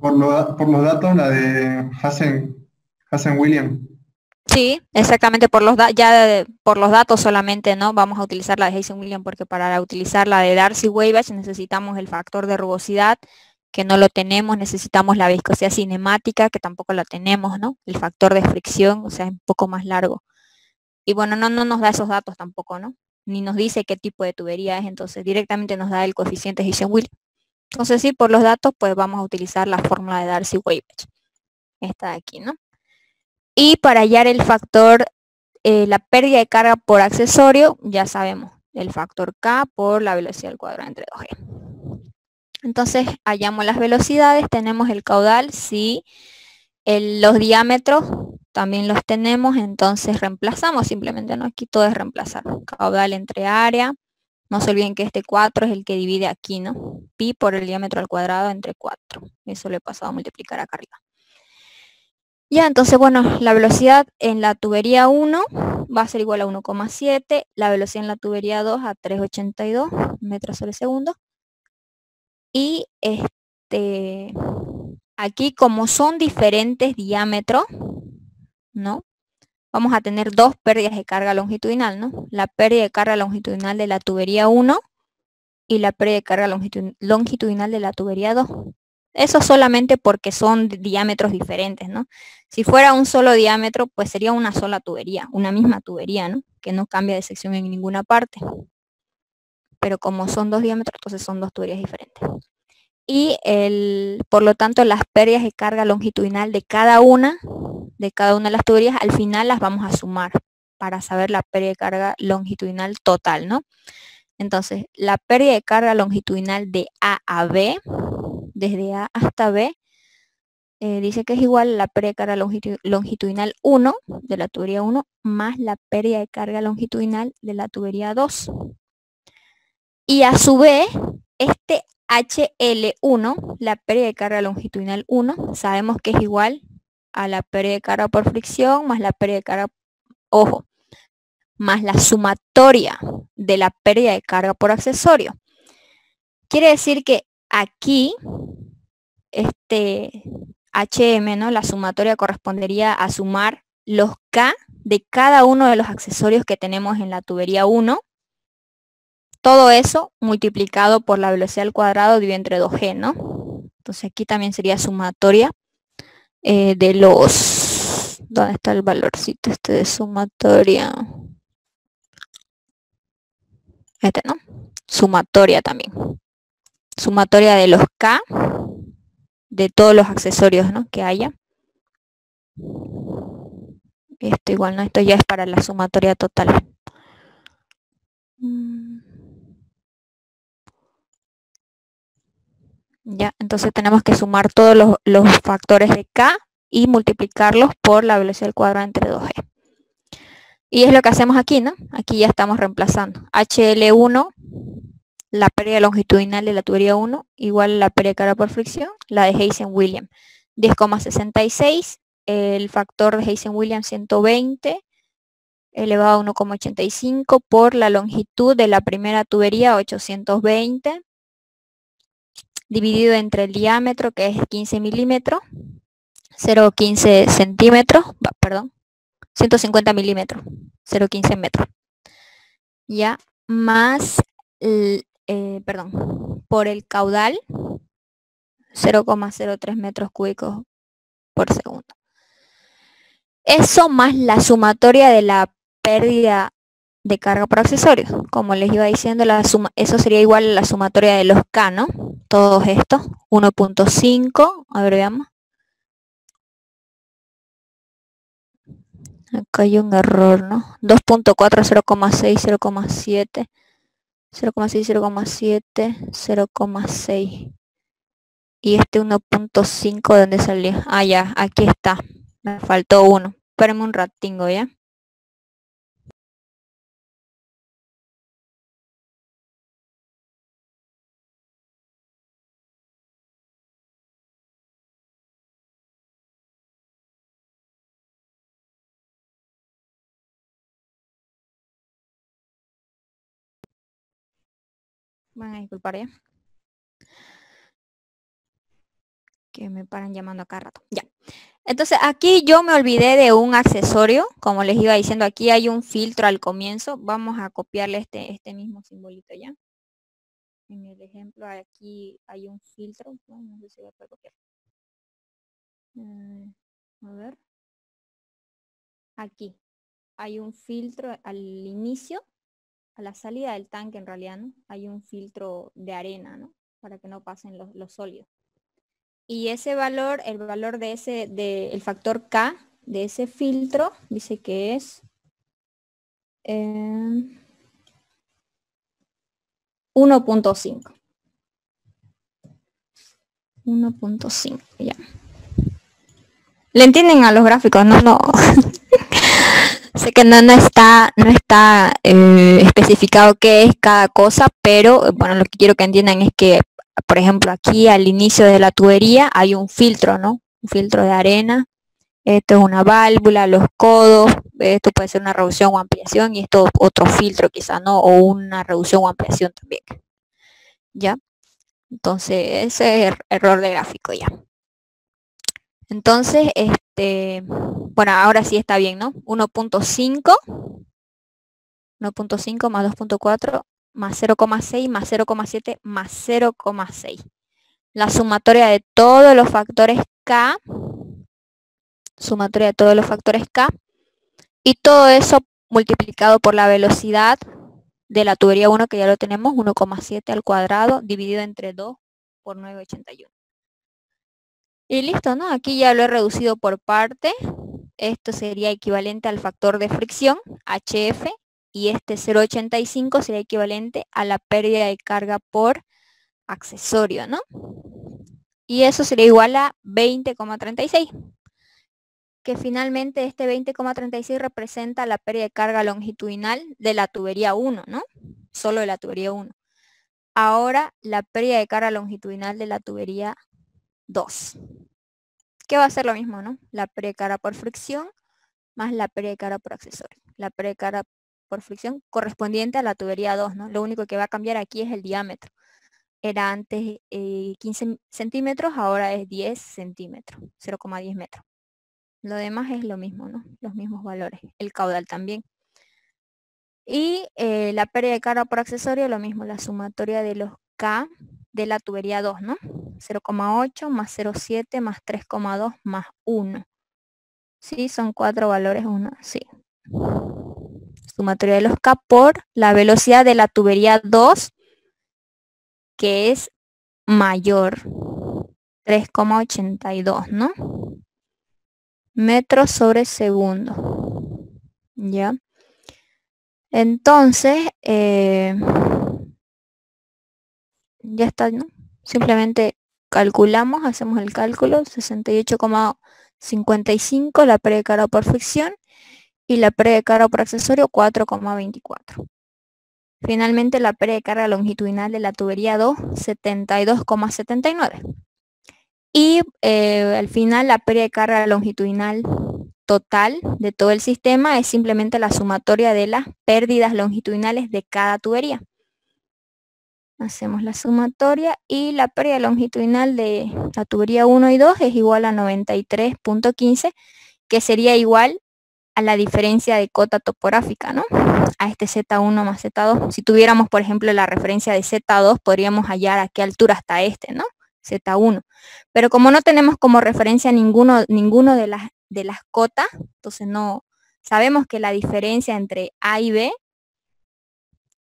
Por, los datos, la de Hazen, Hazen Williams. Sí, exactamente por los ya por los datos solamente, ¿no? Vamos a utilizar la de Hazen Williams porque para utilizar la de Darcy Weibach necesitamos el factor de rugosidad que no lo tenemos, necesitamos la viscosidad cinemática que tampoco la tenemos, ¿no? El factor de fricción, o sea, es un poco más largo. Y bueno, no, no nos da esos datos tampoco, ¿no? Ni nos dice qué tipo de tubería es, entonces directamente nos da el coeficiente will Entonces sí, por los datos, pues vamos a utilizar la fórmula de Darcy-Weibach. Esta de aquí, ¿no? Y para hallar el factor, eh, la pérdida de carga por accesorio, ya sabemos, el factor K por la velocidad del cuadrado entre 2G. Entonces hallamos las velocidades, tenemos el caudal, sí, los diámetros también los tenemos, entonces reemplazamos simplemente, ¿no? Aquí todo es reemplazar. Caudal entre área. No se olviden que este 4 es el que divide aquí, ¿no? Pi por el diámetro al cuadrado entre 4. Eso lo he pasado a multiplicar acá arriba. Ya, entonces, bueno, la velocidad en la tubería 1 va a ser igual a 1,7. La velocidad en la tubería 2 a 3,82 metros sobre segundo. Y este, aquí como son diferentes diámetros, ¿no? Vamos a tener dos pérdidas de carga longitudinal, ¿no? La pérdida de carga longitudinal de la tubería 1 y la pérdida de carga longitudinal de la tubería 2. Eso solamente porque son diámetros diferentes, ¿no? Si fuera un solo diámetro, pues sería una sola tubería, una misma tubería, ¿no? Que no cambia de sección en ninguna parte. Pero como son dos diámetros, entonces son dos tuberías diferentes y el, por lo tanto las pérdidas de carga longitudinal de cada una, de cada una de las tuberías, al final las vamos a sumar para saber la pérdida de carga longitudinal total, ¿no? Entonces, la pérdida de carga longitudinal de A a B, desde A hasta B, eh, dice que es igual a la pérdida de carga longitudinal 1 de la tubería 1 más la pérdida de carga longitudinal de la tubería 2. Y a su vez, este HL1, la pérdida de carga longitudinal 1, sabemos que es igual a la pérdida de carga por fricción más la pérdida de carga, ojo, más la sumatoria de la pérdida de carga por accesorio. Quiere decir que aquí, este HM, ¿no? La sumatoria correspondería a sumar los K de cada uno de los accesorios que tenemos en la tubería 1. Todo eso multiplicado por la velocidad al cuadrado dividido entre 2G, ¿no? Entonces aquí también sería sumatoria eh, de los... ¿Dónde está el valorcito este de sumatoria? Este, ¿no? Sumatoria también. Sumatoria de los K de todos los accesorios ¿no? que haya. Esto igual, ¿no? Esto ya es para la sumatoria total. Mm. Ya, entonces tenemos que sumar todos los, factores de K y multiplicarlos por la velocidad del cuadrado entre 2G. Y es lo que hacemos aquí, ¿no? Aquí ya estamos reemplazando. HL1, la pérdida longitudinal de la tubería 1, igual a la pérdida de por fricción, la de Heisen-Williams. 10,66, el factor de Heisen-Williams 120, elevado a 1,85 por la longitud de la primera tubería 820 dividido entre el diámetro, que es 15 milímetros, 0,15 centímetros, perdón, 150 milímetros, 0,15 metros. Ya, más, eh, perdón, por el caudal, 0,03 metros cúbicos por segundo. Eso más la sumatoria de la pérdida de carga por accesorios. Como les iba diciendo, la suma, eso sería igual a la sumatoria de los K, ¿no? Todos estos. 1.5, a ver, veamos. Acá hay un error, ¿no? 2.4, 0,6, 0,7, 0,6, 0,7, 0,6. Y este 1.5, ¿de dónde salió? Ah, ya, aquí está. Me faltó uno. Espérame un ratingo, ¿ya? Van a disculpar ya. Que me paran llamando acá rato. Ya. Entonces aquí yo me olvidé de un accesorio. Como les iba diciendo, aquí hay un filtro al comienzo. Vamos a copiarle este, este mismo simbolito ya. En el ejemplo aquí hay un filtro. No, sé si voy a copiar. Eh, a ver. Aquí hay un filtro al inicio a la salida del tanque en realidad, ¿no? Hay un filtro de arena, ¿no? Para que no pasen los, sólidos. Y ese valor, el valor de ese, del factor K de ese filtro, dice que es 1.5. 1.5, ya. ¿Le entienden a los gráficos? No, no. Sé que no, está, no está eh, especificado qué es cada cosa, pero bueno, lo que quiero que entiendan es que, por ejemplo, aquí al inicio de la tubería hay un filtro, ¿no? Un filtro de arena. Esto es una válvula, los codos, esto puede ser una reducción o ampliación y esto otro filtro quizá, ¿no? O una reducción o ampliación también. ¿Ya? Entonces, ese es er, error de gráfico ya. Entonces, este, bueno, ahora sí está bien, ¿no? 1.5, 1.5 más 2.4 más 0,6 más 0,7 más 0,6. La sumatoria de todos los factores K, sumatoria de todos los factores K, y todo eso multiplicado por la velocidad de la tubería 1, que ya lo tenemos, 1,7 al cuadrado, dividido entre 2 por 981. Y listo, ¿no? Aquí ya lo he reducido por parte. Esto sería equivalente al factor de fricción, HF, y este 0,85 sería equivalente a la pérdida de carga por accesorio, ¿no? Y eso sería igual a 20,36 que finalmente este 20,36 representa la pérdida de carga longitudinal de la tubería 1, ¿no? Solo de la tubería 1. Ahora la pérdida de carga longitudinal de la tubería 2. Que va a ser lo mismo, ¿no? La carga por fricción más la carga por accesorio. La carga por fricción correspondiente a la tubería 2, ¿no? Lo único que va a cambiar aquí es el diámetro. Era antes 15 eh, centímetros, ahora es 10 centímetros, 0,10 metros. Lo demás es lo mismo, ¿no? Los mismos valores. El caudal también. Y eh, la pérdida de carga por accesorio, lo mismo, la sumatoria de los K de la tubería 2, ¿no? 0,8 más 0,7 más 3,2 más 1. Sí, son cuatro valores, uno, sí. Sumatoria de los K por la velocidad de la tubería 2, que es mayor. 3,82, ¿no? metros sobre segundo. ¿Ya? Entonces, eh, ya está, ¿no? Simplemente calculamos, hacemos el cálculo, 68,55 la pérdida de carga por fricción y la pérdida de carga por accesorio 4,24. Finalmente la pérdida de carga longitudinal de la tubería 2, 72,79. Y eh, al final la pérdida de carga longitudinal total de todo el sistema es simplemente la sumatoria de las pérdidas longitudinales de cada tubería. Hacemos la sumatoria y la pérdida longitudinal de la tubería 1 y 2 es igual a 93.15, que sería igual a la diferencia de cota topográfica, ¿no? A este Z1 más Z2. Si tuviéramos, por ejemplo, la referencia de Z2, podríamos hallar a qué altura está este, ¿no? Z1. Pero como no tenemos como referencia ninguno, ninguno de, las, de las cotas, entonces no sabemos que la diferencia entre A y B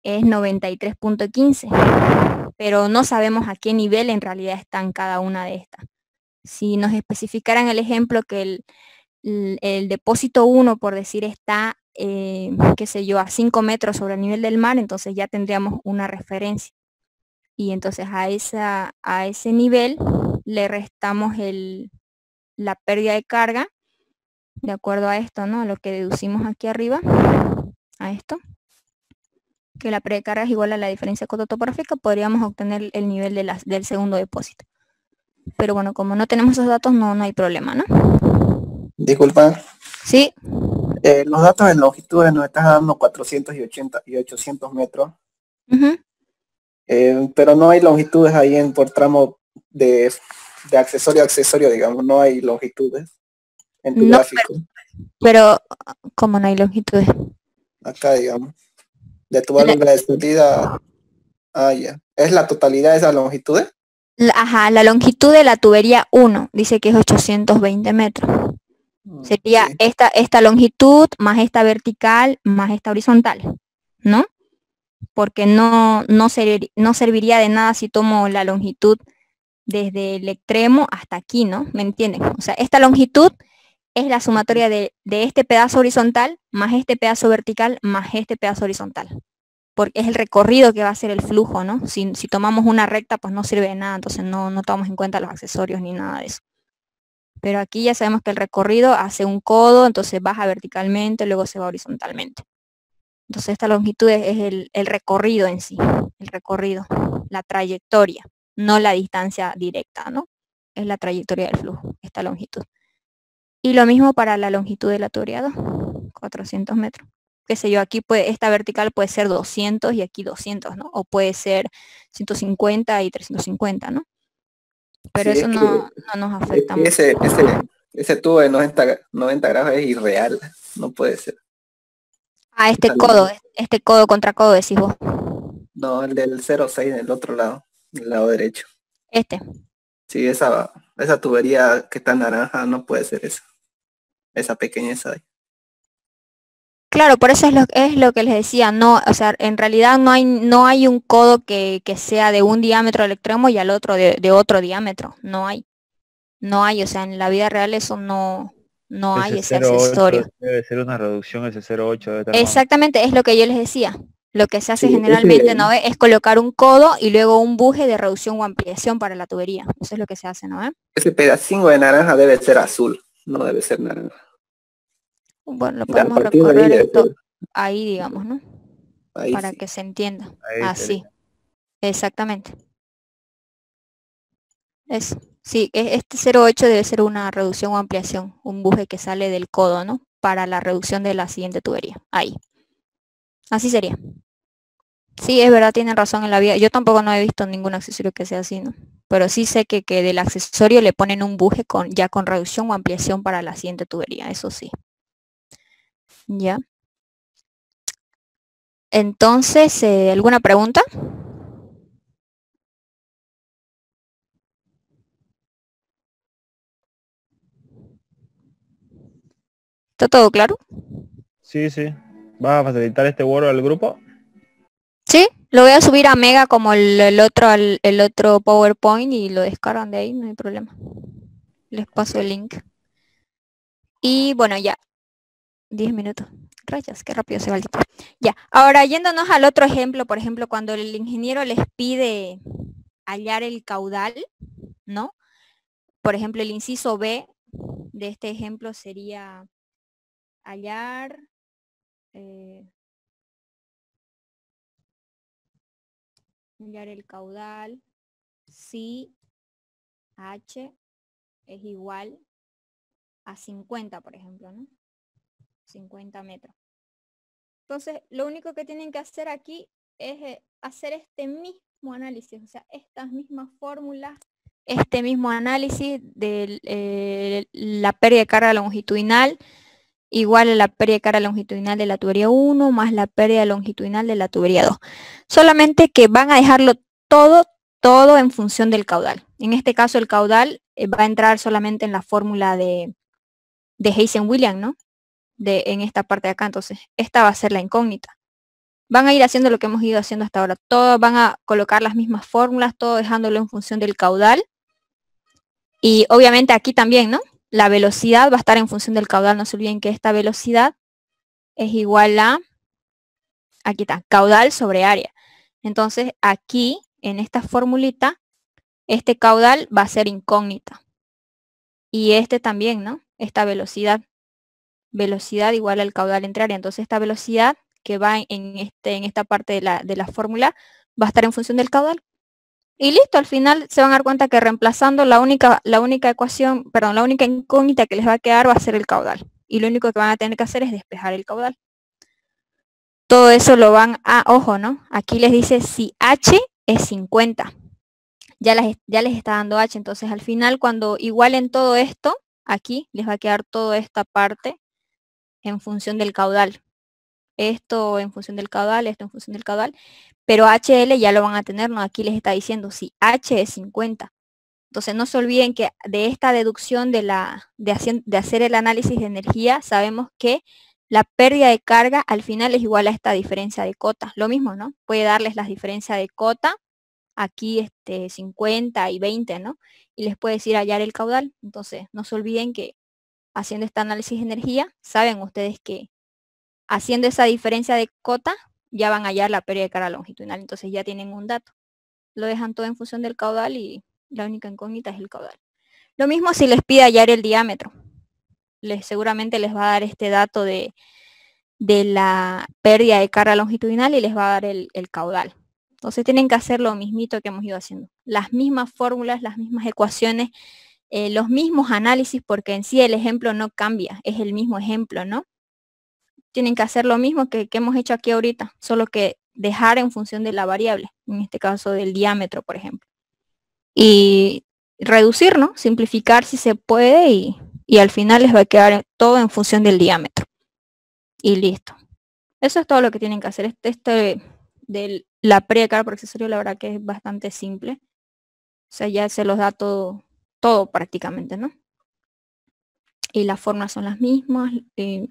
es 93.15, pero no sabemos a qué nivel en realidad están cada una de estas. Si nos especificaran el ejemplo que el, el, depósito 1, por decir, está, eh, qué sé yo, a 5 metros sobre el nivel del mar, entonces ya tendríamos una referencia y entonces a, esa, a ese nivel le restamos el, la pérdida de carga de acuerdo a esto, ¿no? lo que deducimos aquí arriba, a esto, que la pérdida de carga es igual a la diferencia cototopográfica, podríamos obtener el nivel de del segundo depósito. Pero bueno, como no tenemos esos datos, no, no hay problema, ¿no? Disculpa. Sí. Eh, los datos de longitudes nos están dando 480 y 800 metros. Eh, pero no hay longitudes ahí en por tramo de, de, accesorio a accesorio, digamos, no hay longitudes en tu gráfico. Pero, ¿cómo no hay longitudes? Acá, digamos. De tu válvula de salida. Ah, ya. ¿Es la totalidad de esas longitudes? ajá, la longitud de la tubería 1 dice que es 820 metros. Mm, Sería esta, esta longitud más esta vertical más esta horizontal, ¿no? porque no, no, no serviría de nada si tomo la longitud desde el extremo hasta aquí, ¿no? ¿Me entienden? O sea, esta longitud es la sumatoria de, este pedazo horizontal más este pedazo vertical más este pedazo horizontal. Porque es el recorrido que va a ser el flujo, ¿no? Si, tomamos una recta, pues no sirve de nada, entonces no, no tomamos en cuenta los accesorios ni nada de eso. Pero aquí ya sabemos que el recorrido hace un codo, entonces baja verticalmente, luego se va horizontalmente. Entonces esta longitud es, el, recorrido en sí, el recorrido, la trayectoria, no la distancia directa, ¿no? Es la trayectoria del flujo, esta longitud. Y lo mismo para la longitud de la tubería 400 metros. Qué sé yo, aquí puede, esta vertical puede ser 200 y aquí 200, ¿no? O puede ser 150 y 350, ¿no? Pero eso no, nos afecta mucho. Ese, ese, tubo de 90, 90 grados es irreal, no puede ser. Ah, este codo, este codo contra codo decís vos. No, el del 06 del otro lado, del lado derecho. Este. Sí, esa, esa tubería que está naranja no puede ser esa. Esa pequeñeza ahí. Claro, por eso es lo, es lo que les decía, no, o sea, en realidad no hay, no hay un codo que, sea de un diámetro al extremo y al otro de, de, otro diámetro, no hay. No hay, o sea, en la vida real eso no, no hay ese accesorio. Debe ser una reducción ese 0,8. Exactamente, es lo que yo les decía. Lo que se hace generalmente, ¿no Es colocar un codo y luego un buje de reducción o ampliación para la tubería. Eso es lo que se hace, ¿no Ese pedacito de naranja debe ser azul, no debe ser naranja. Bueno, lo podemos recorrer esto ahí, digamos, ¿no? para que se entienda. Así. Exactamente. Es, sí, e, este 08 debe ser una reducción o ampliación, un buje que sale del codo, ¿no? Para la reducción de la siguiente tubería. Ahí. Así sería. Sí, es verdad, tienen razón en la vía. Yo tampoco no he visto ningún accesorio que sea así, ¿no? Pero sí sé que, que del accesorio le ponen un buje con, ya con reducción o ampliación para la siguiente tubería, eso sí. Ya. Entonces, eh, ¿alguna pregunta? ¿Está todo claro? Sí, sí. ¿Vas a facilitar este Word al grupo? Sí, lo voy a subir a Mega como el, otro el otro PowerPoint y lo descargan de ahí, no hay problema. Les paso el link. Y bueno, ya. 10 minutos. Rayas, qué rápido se va el tiempo. Ya, ahora yéndonos al otro ejemplo, por ejemplo, cuando el ingeniero les pide hallar el caudal, ¿no? Por ejemplo, el inciso B de este ejemplo sería hallar eh, hallar el caudal si H es igual a 50, por ejemplo, ¿no? 50 metros. Entonces, lo único que tienen que hacer aquí es eh, hacer este mismo análisis, o sea, estas mismas fórmulas, este mismo análisis de eh, la pérdida de carga longitudinal igual a la pérdida de carga longitudinal de la tubería 1 más la pérdida longitudinal de la tubería 2. Solamente que van a dejarlo todo, todo en función del caudal. En este caso el caudal eh, va a entrar solamente en la fórmula de, de Heisen-William, ¿no? De, en esta parte de acá. Entonces, esta va a ser la incógnita. Van a ir haciendo lo que hemos ido haciendo hasta ahora. Todos van a colocar las mismas fórmulas, todo dejándolo en función del caudal. Y obviamente aquí también, ¿no? La velocidad va a estar en función del caudal. No se olviden que esta velocidad es igual a, aquí está, caudal sobre área. Entonces, aquí, en esta formulita, este caudal va a ser incógnita. Y este también, ¿no? Esta velocidad velocidad igual al caudal entre área. Entonces esta velocidad que va en, este, en esta parte de la, de la fórmula va a estar en función del caudal. Y listo, al final se van a dar cuenta que reemplazando la única, la única ecuación, perdón, la única incógnita que les va a quedar va a ser el caudal. Y lo único que van a tener que hacer es despejar el caudal. Todo eso lo van a, ojo, ¿no? Aquí les dice si H es 50. Ya les, ya les está dando H, entonces al final cuando igualen todo esto, aquí les va a quedar toda esta parte en función del caudal. Esto en función del caudal, esto en función del caudal. Pero HL ya lo van a tener, ¿no? Aquí les está diciendo si H es 50. Entonces no se olviden que de esta deducción de, la, de, de hacer el análisis de energía, sabemos que la pérdida de carga al final es igual a esta diferencia de cota. Lo mismo, ¿no? Puede darles la diferencia de cota, aquí este 50 y 20, ¿no? Y les puede decir hallar el caudal. Entonces, no se olviden que haciendo este análisis de energía, saben ustedes que haciendo esa diferencia de cota, ya van a hallar la pérdida de carga longitudinal. Entonces ya tienen un dato. Lo dejan todo en función del caudal y la única incógnita es el caudal. Lo mismo si les pide hallar el diámetro. Les, seguramente les va a dar este dato de, de la pérdida de carga longitudinal y les va a dar el, el caudal. Entonces tienen que hacer lo mismito que hemos ido haciendo. Las mismas fórmulas, las mismas ecuaciones eh, los mismos análisis porque en sí el ejemplo no cambia, es el mismo ejemplo, ¿no? Tienen que hacer lo mismo que, hemos hecho aquí ahorita, solo que dejar en función de la variable, en este caso del diámetro, por ejemplo. Y reducir, ¿no? Simplificar si se puede y, al final les va a quedar todo en función del diámetro. Y listo. Eso es todo lo que tienen que hacer. Este, este de la precarga por accesorio, la verdad que es bastante simple. O sea, ya se los da todo, todo prácticamente, ¿no? Y las formas son las mismas, eh,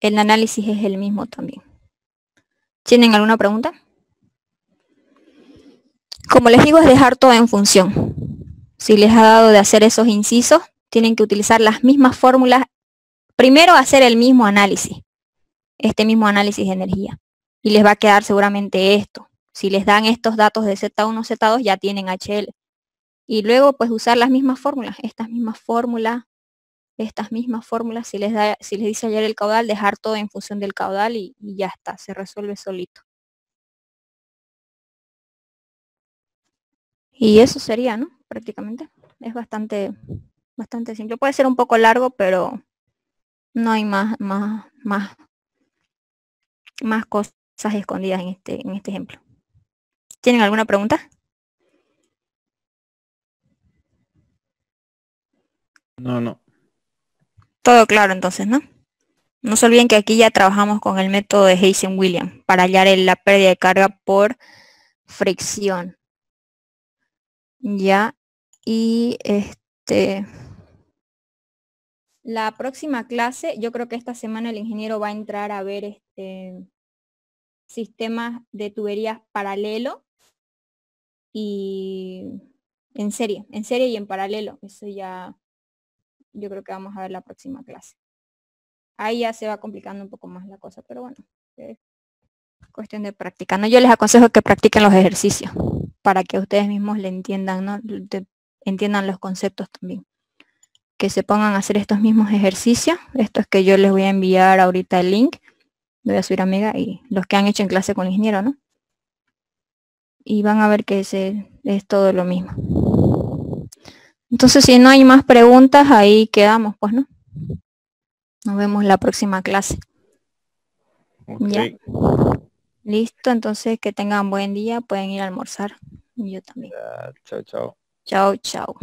el análisis es el mismo también. ¿Tienen alguna pregunta? Como les digo, es dejar todo en función. Si les ha dado de hacer esos incisos, tienen que utilizar las mismas fórmulas. Primero hacer el mismo análisis, este mismo análisis de energía. y les va a quedar seguramente esto. Si les dan estos datos de Z1, Z2, ya tienen HL. Y luego, pues usar las mismas fórmulas, estas mismas fórmulas, estas mismas fórmulas, si les, da, si les dice ayer el caudal, dejar todo en función del caudal y, ya está, se resuelve solito. Y eso sería, ¿no? Prácticamente. Es bastante, bastante simple. Puede ser un poco largo, pero no hay más, más, más, más cosas escondidas en este, en este ejemplo. ¿Tienen alguna pregunta? No, no. Todo claro entonces, ¿no? No se olviden que aquí ya trabajamos con el método de Heisen-William para hallar la pérdida de carga por fricción. Ya, y este, la próxima clase, yo creo que esta semana el ingeniero va a entrar a ver este sistemas de tuberías paralelo y en serie, en serie y en paralelo. Eso ya, yo creo que vamos a ver la próxima clase. Ahí ya se va complicando un poco más la cosa, pero bueno, es cuestión de practicar. ¿no? Yo les aconsejo que practiquen los ejercicios para que ustedes mismos le entiendan, ¿no? entiendan los conceptos también. Que se pongan a hacer estos mismos ejercicios. Esto es que yo les voy a enviar ahorita el link. Voy a subir a Mega y los que han hecho en clase con ingeniero, ¿no? Y van a ver que ese es todo lo mismo. Entonces, si no hay más preguntas, ahí quedamos, pues, ¿no? Nos vemos la próxima clase. ¿Ya? Listo, entonces que tengan buen día, pueden ir a almorzar. Yo también. chao, chao. Chao, chao.